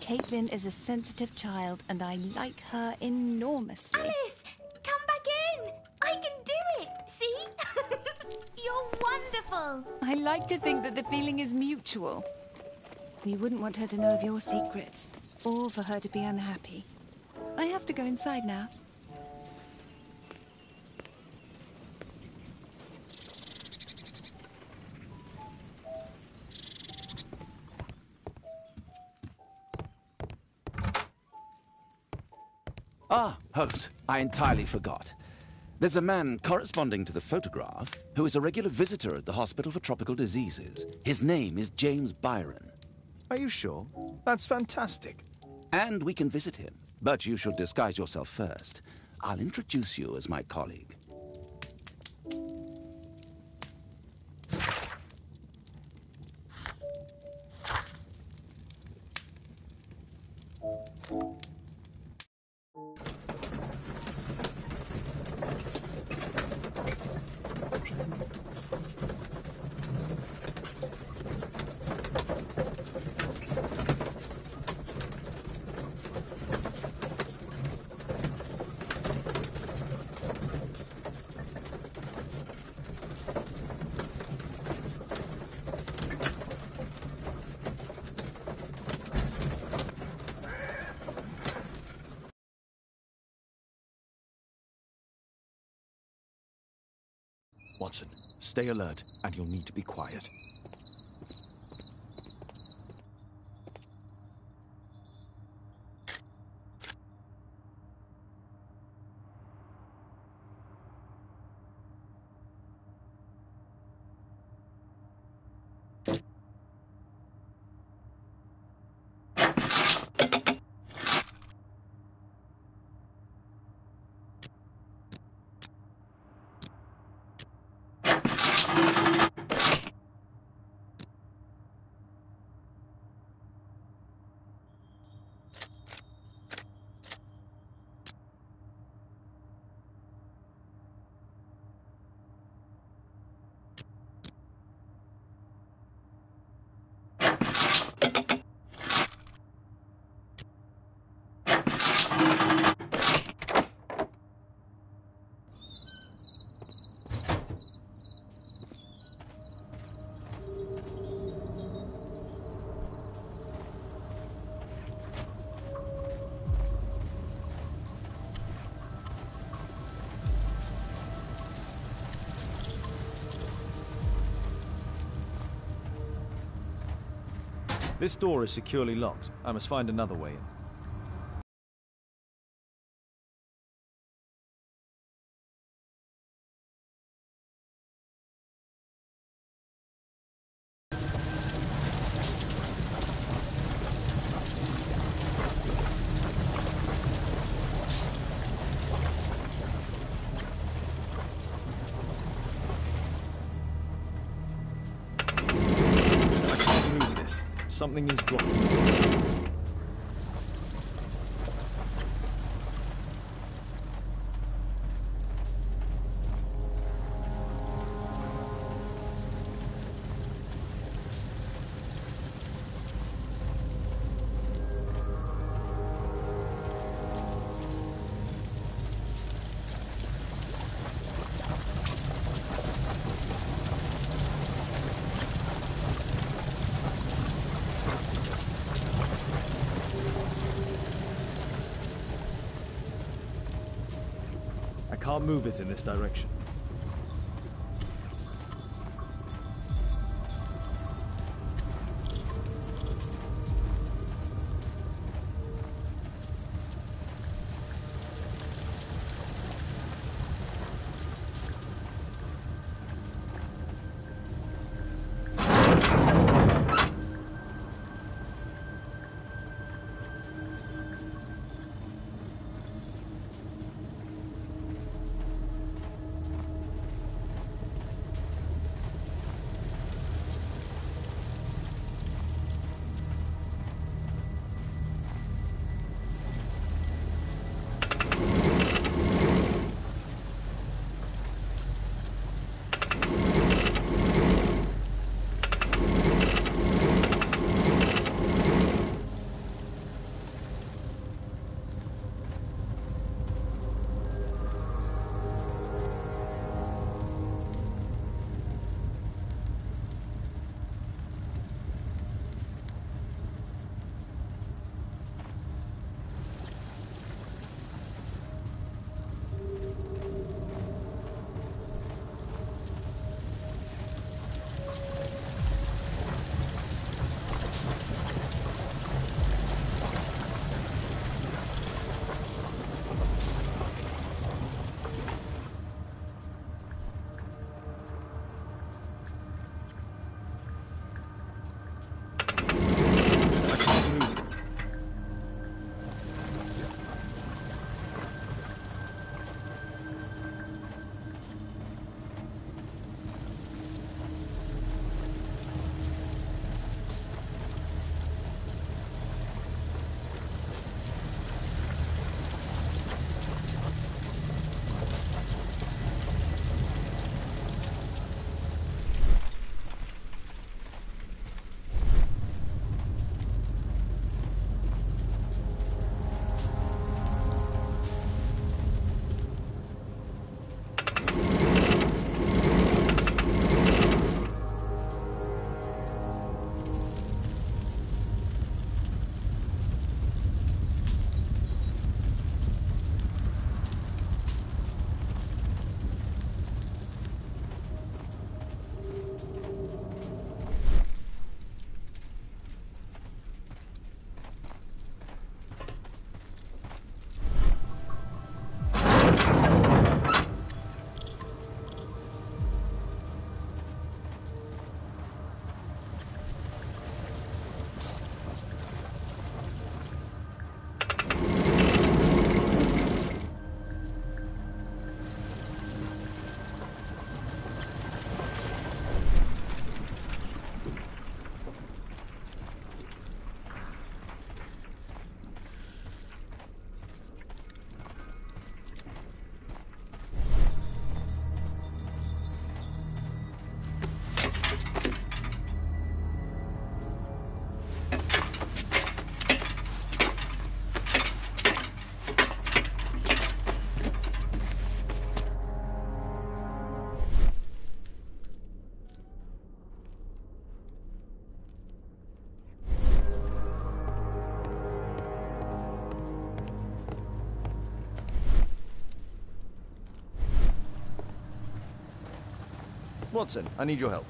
Speaker 6: Caitlin is a sensitive child, and I like her enormously.
Speaker 5: Alice, come back in. I can do it. See? You're wonderful.
Speaker 6: I like to think that the feeling is mutual. We wouldn't want her to know of your secrets, or for her to be unhappy. I have to go inside now.
Speaker 4: Ah, Holmes, I entirely forgot. There's a man corresponding to the photograph who is a regular visitor at the Hospital for Tropical Diseases. His name is James Byron.
Speaker 8: Are you sure? That's fantastic.
Speaker 4: And we can visit him, but you should disguise yourself first. I'll introduce you as my colleague.
Speaker 8: Stay alert, and you'll need to be quiet. This door is securely locked. I must find another way in. Something is blocking. It in this direction.
Speaker 10: Watson, I need your help.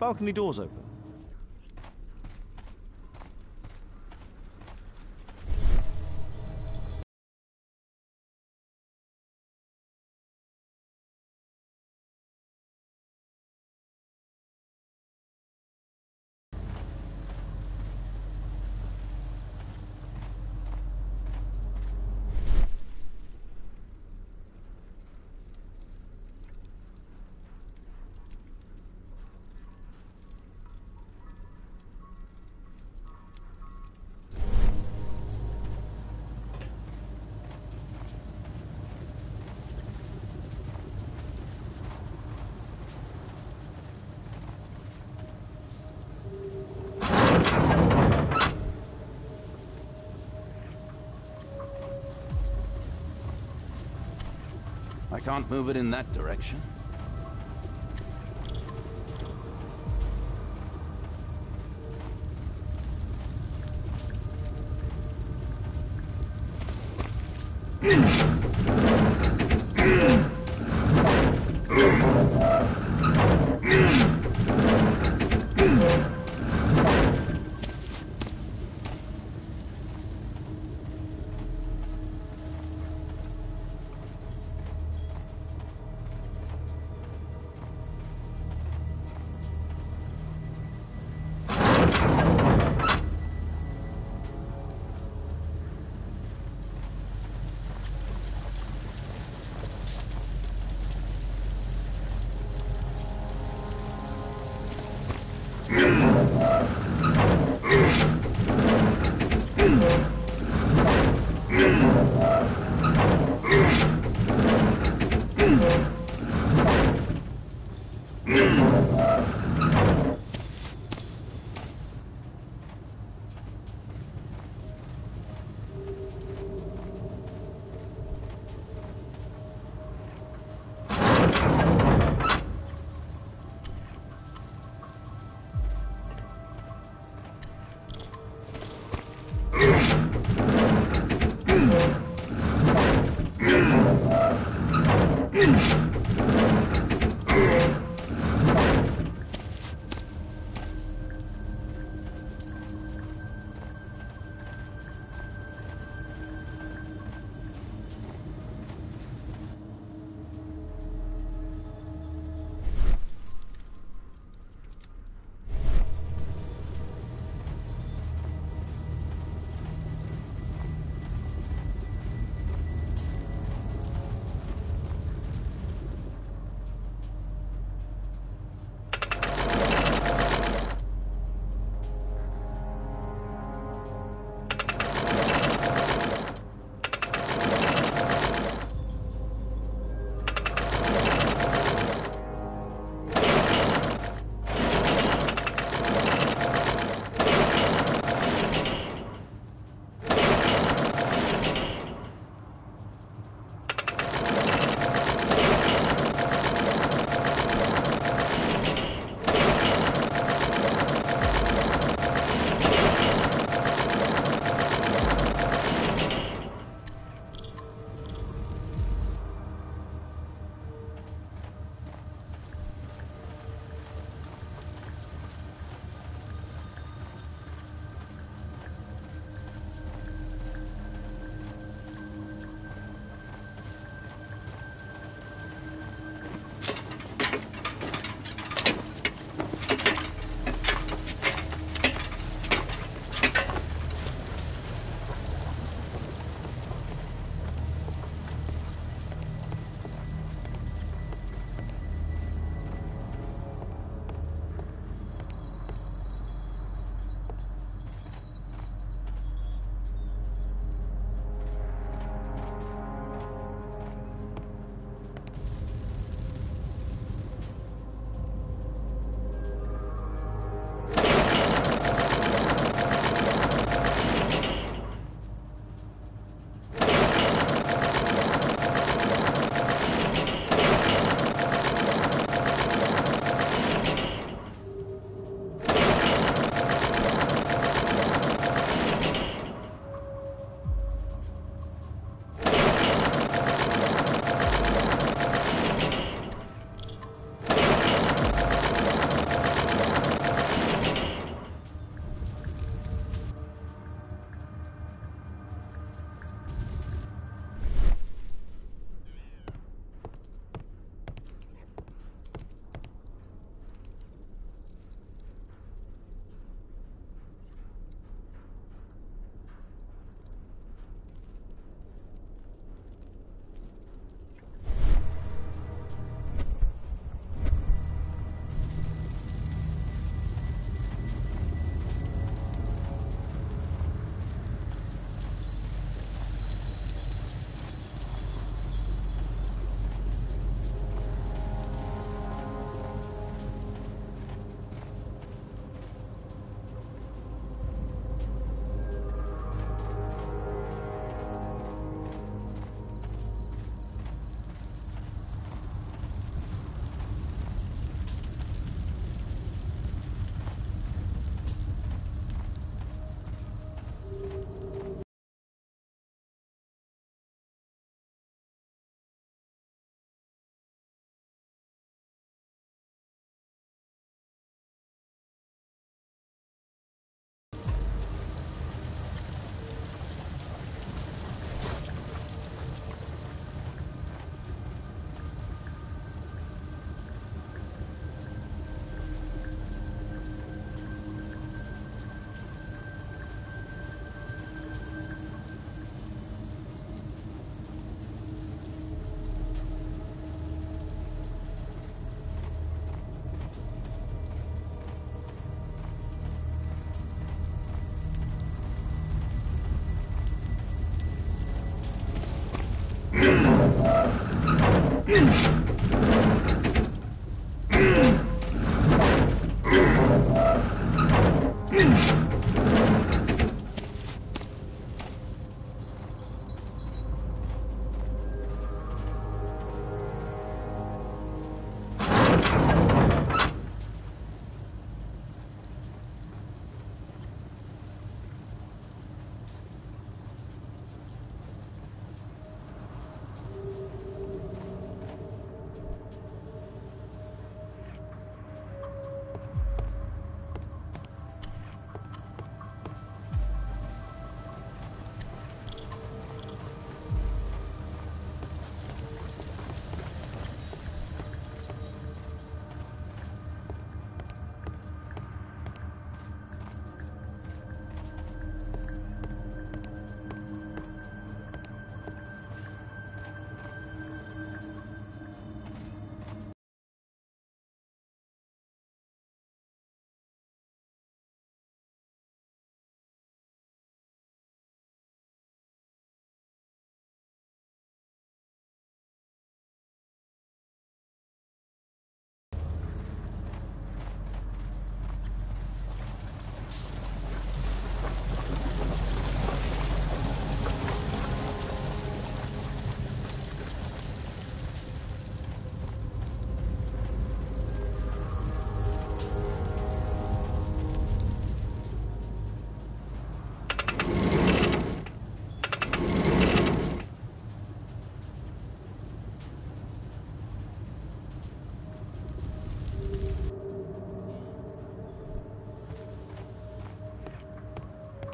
Speaker 8: Balcony door's open.
Speaker 4: I can't move it in that direction.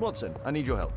Speaker 8: Watson, I need your help.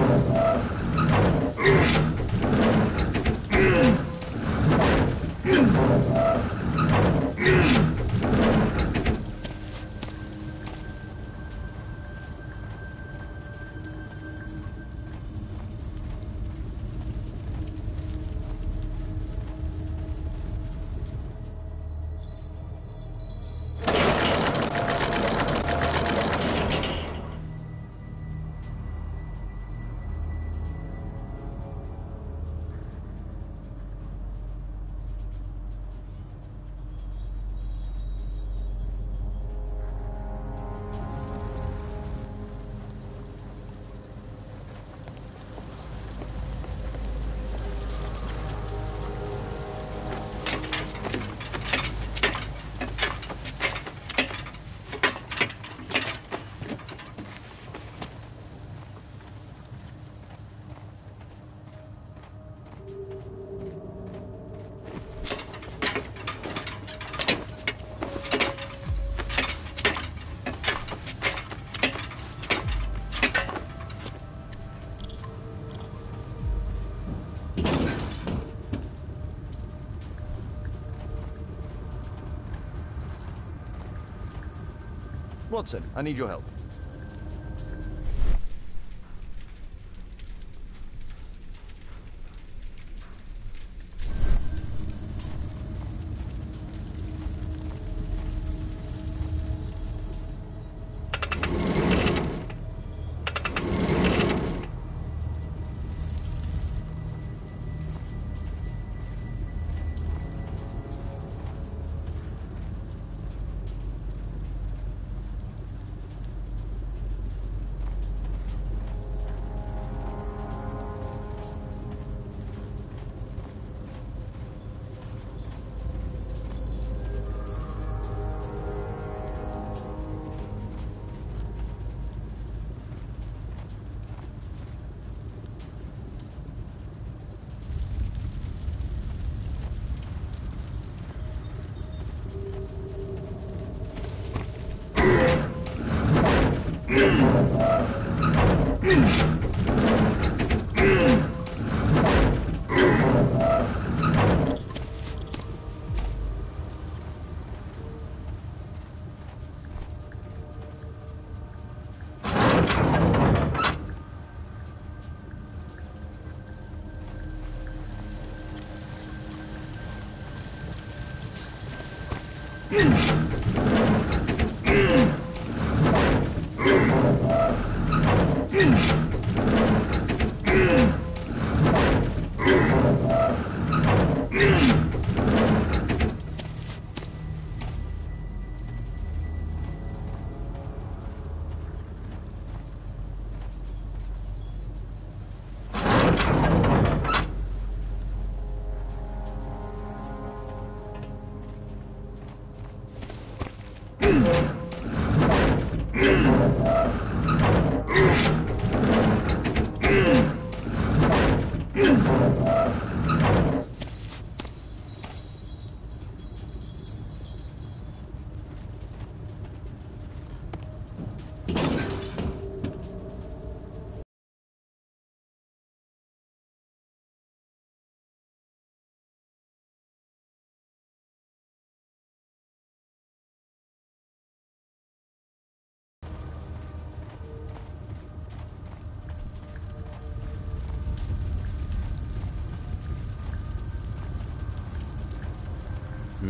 Speaker 8: Thank you. Watson, I need your help.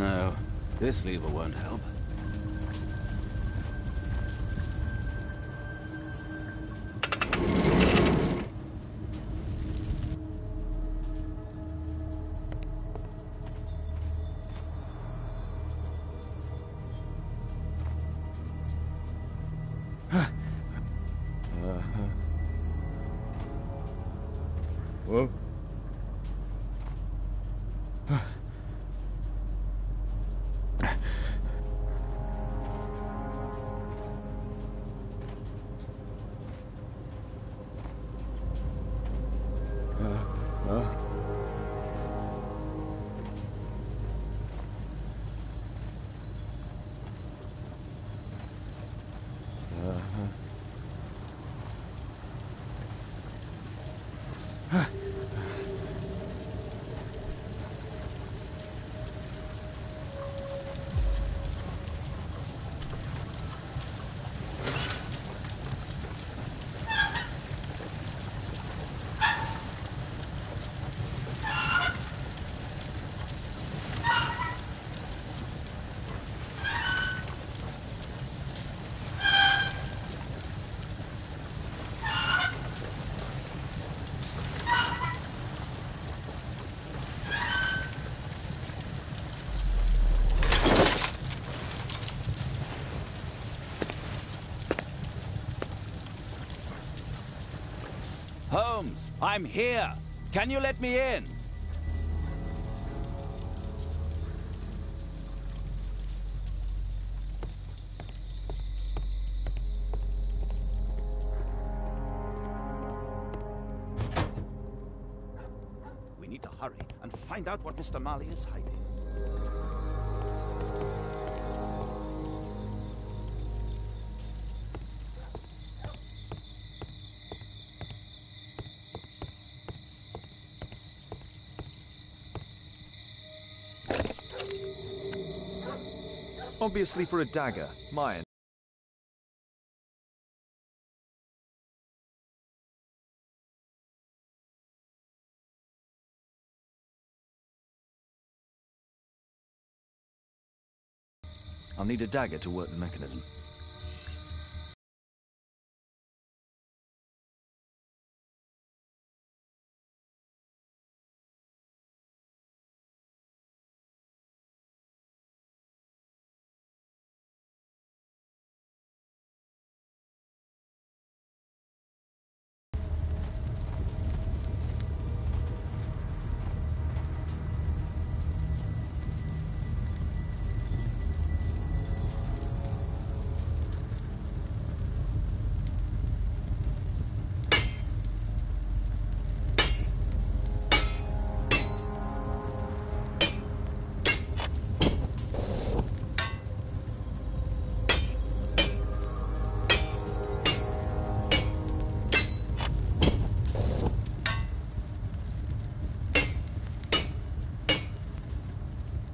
Speaker 4: No, this lever won't help. I'm here. Can you let me in? We need to hurry and find out what Mr. Marley is hiding.
Speaker 8: Obviously for a dagger, mine. I'll need a dagger to work the mechanism.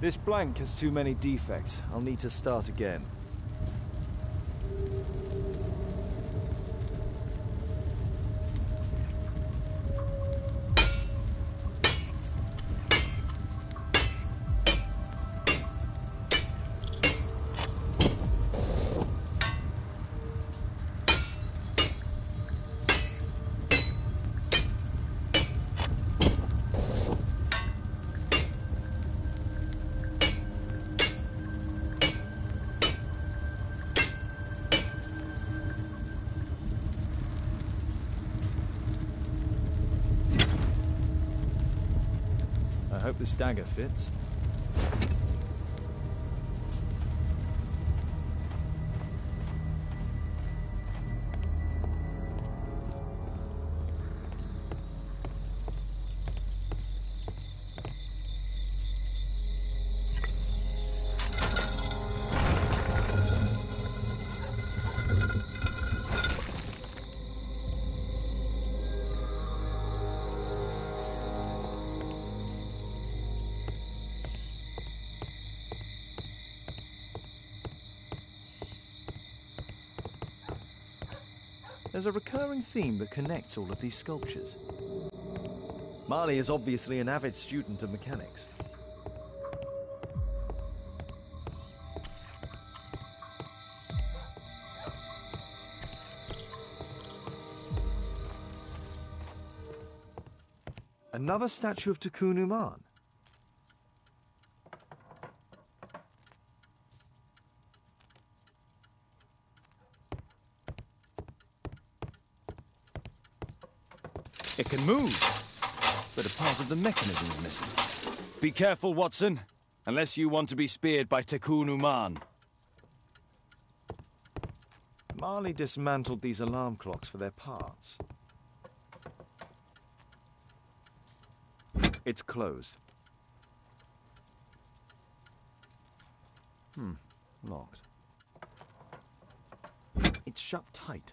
Speaker 8: This blank has too many defects. I'll need to start again. Dagger fits. There's a recurring theme that connects all of these sculptures. Marley is obviously an avid student of mechanics. Another statue of Tecun Uman.
Speaker 11: Move,
Speaker 8: but a part of the mechanism is missing.
Speaker 11: Be careful, Watson, unless you want to be speared by Tecun Uman.
Speaker 8: Marley dismantled these alarm clocks for their parts. It's closed. Hmm, locked. It's shut tight.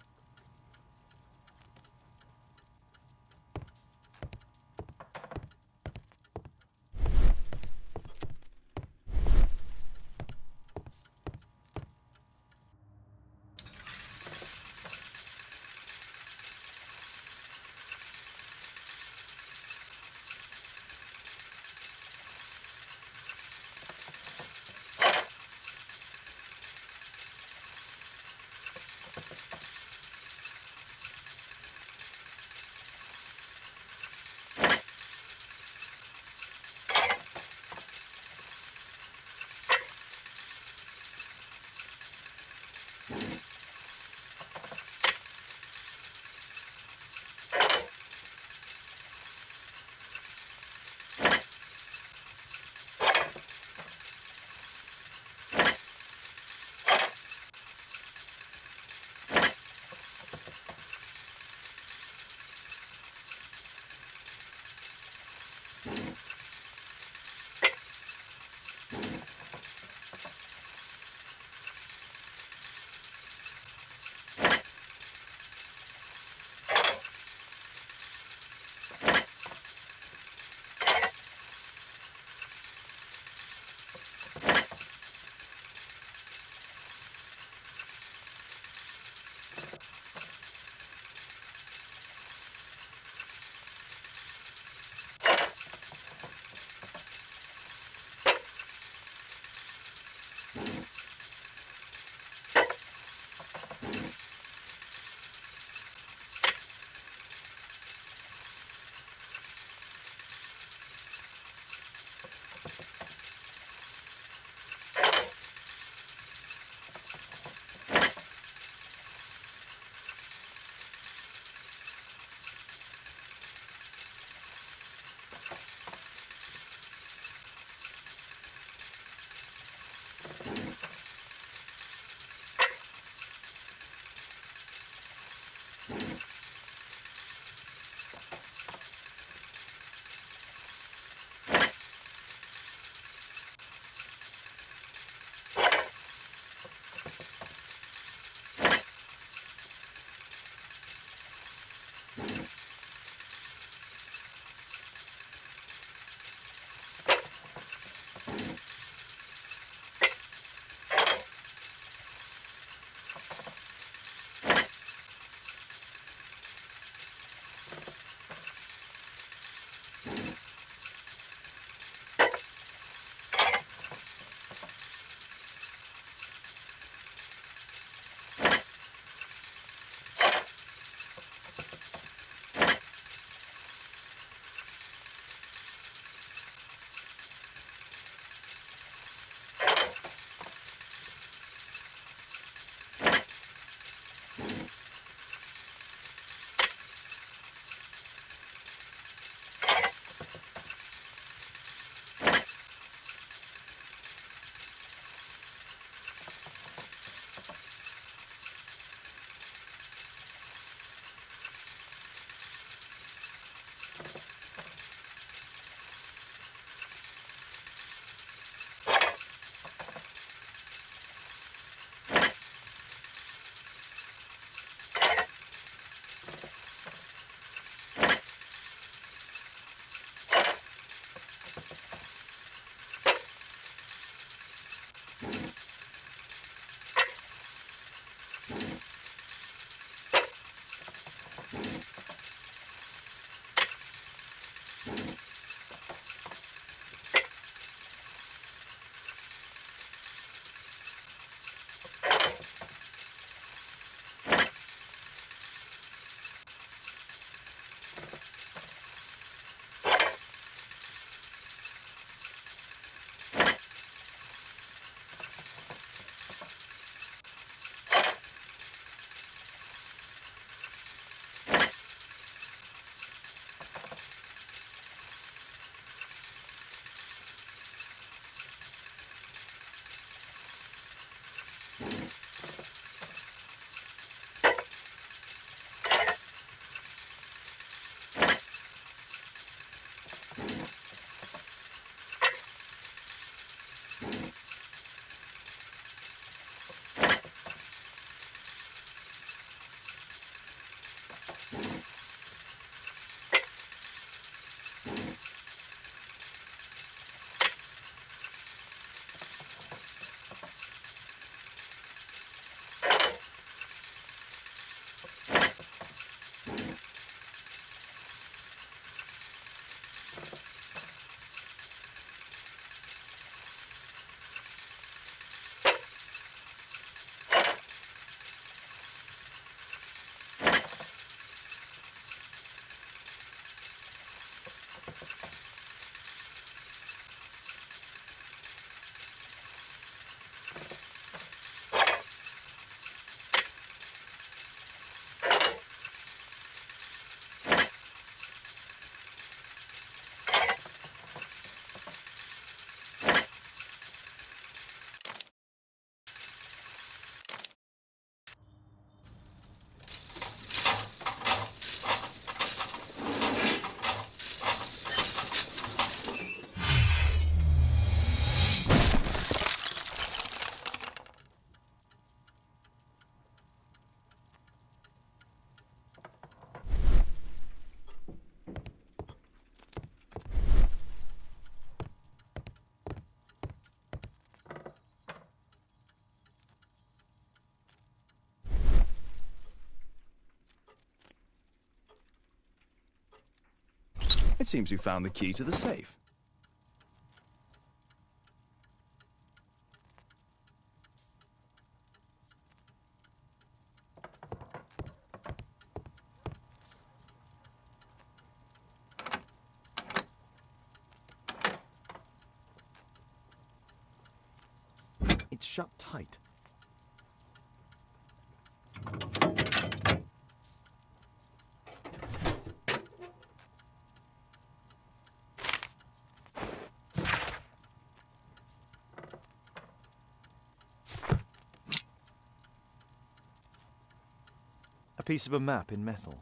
Speaker 11: It seems we found the key to the safe.
Speaker 8: piece of a map in metal.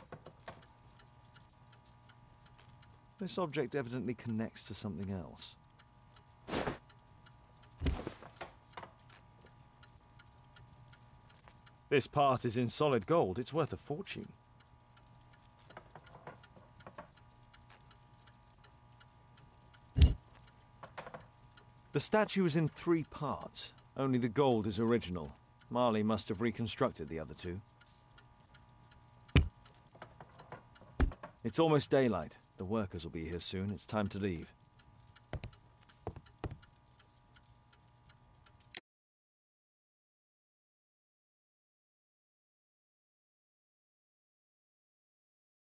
Speaker 8: This object evidently connects to something else. This part is in solid gold. It's worth a fortune. The statue is in three parts. Only the gold is original. Marley must have reconstructed the other two. It's almost daylight. The workers will be here soon. It's time to leave.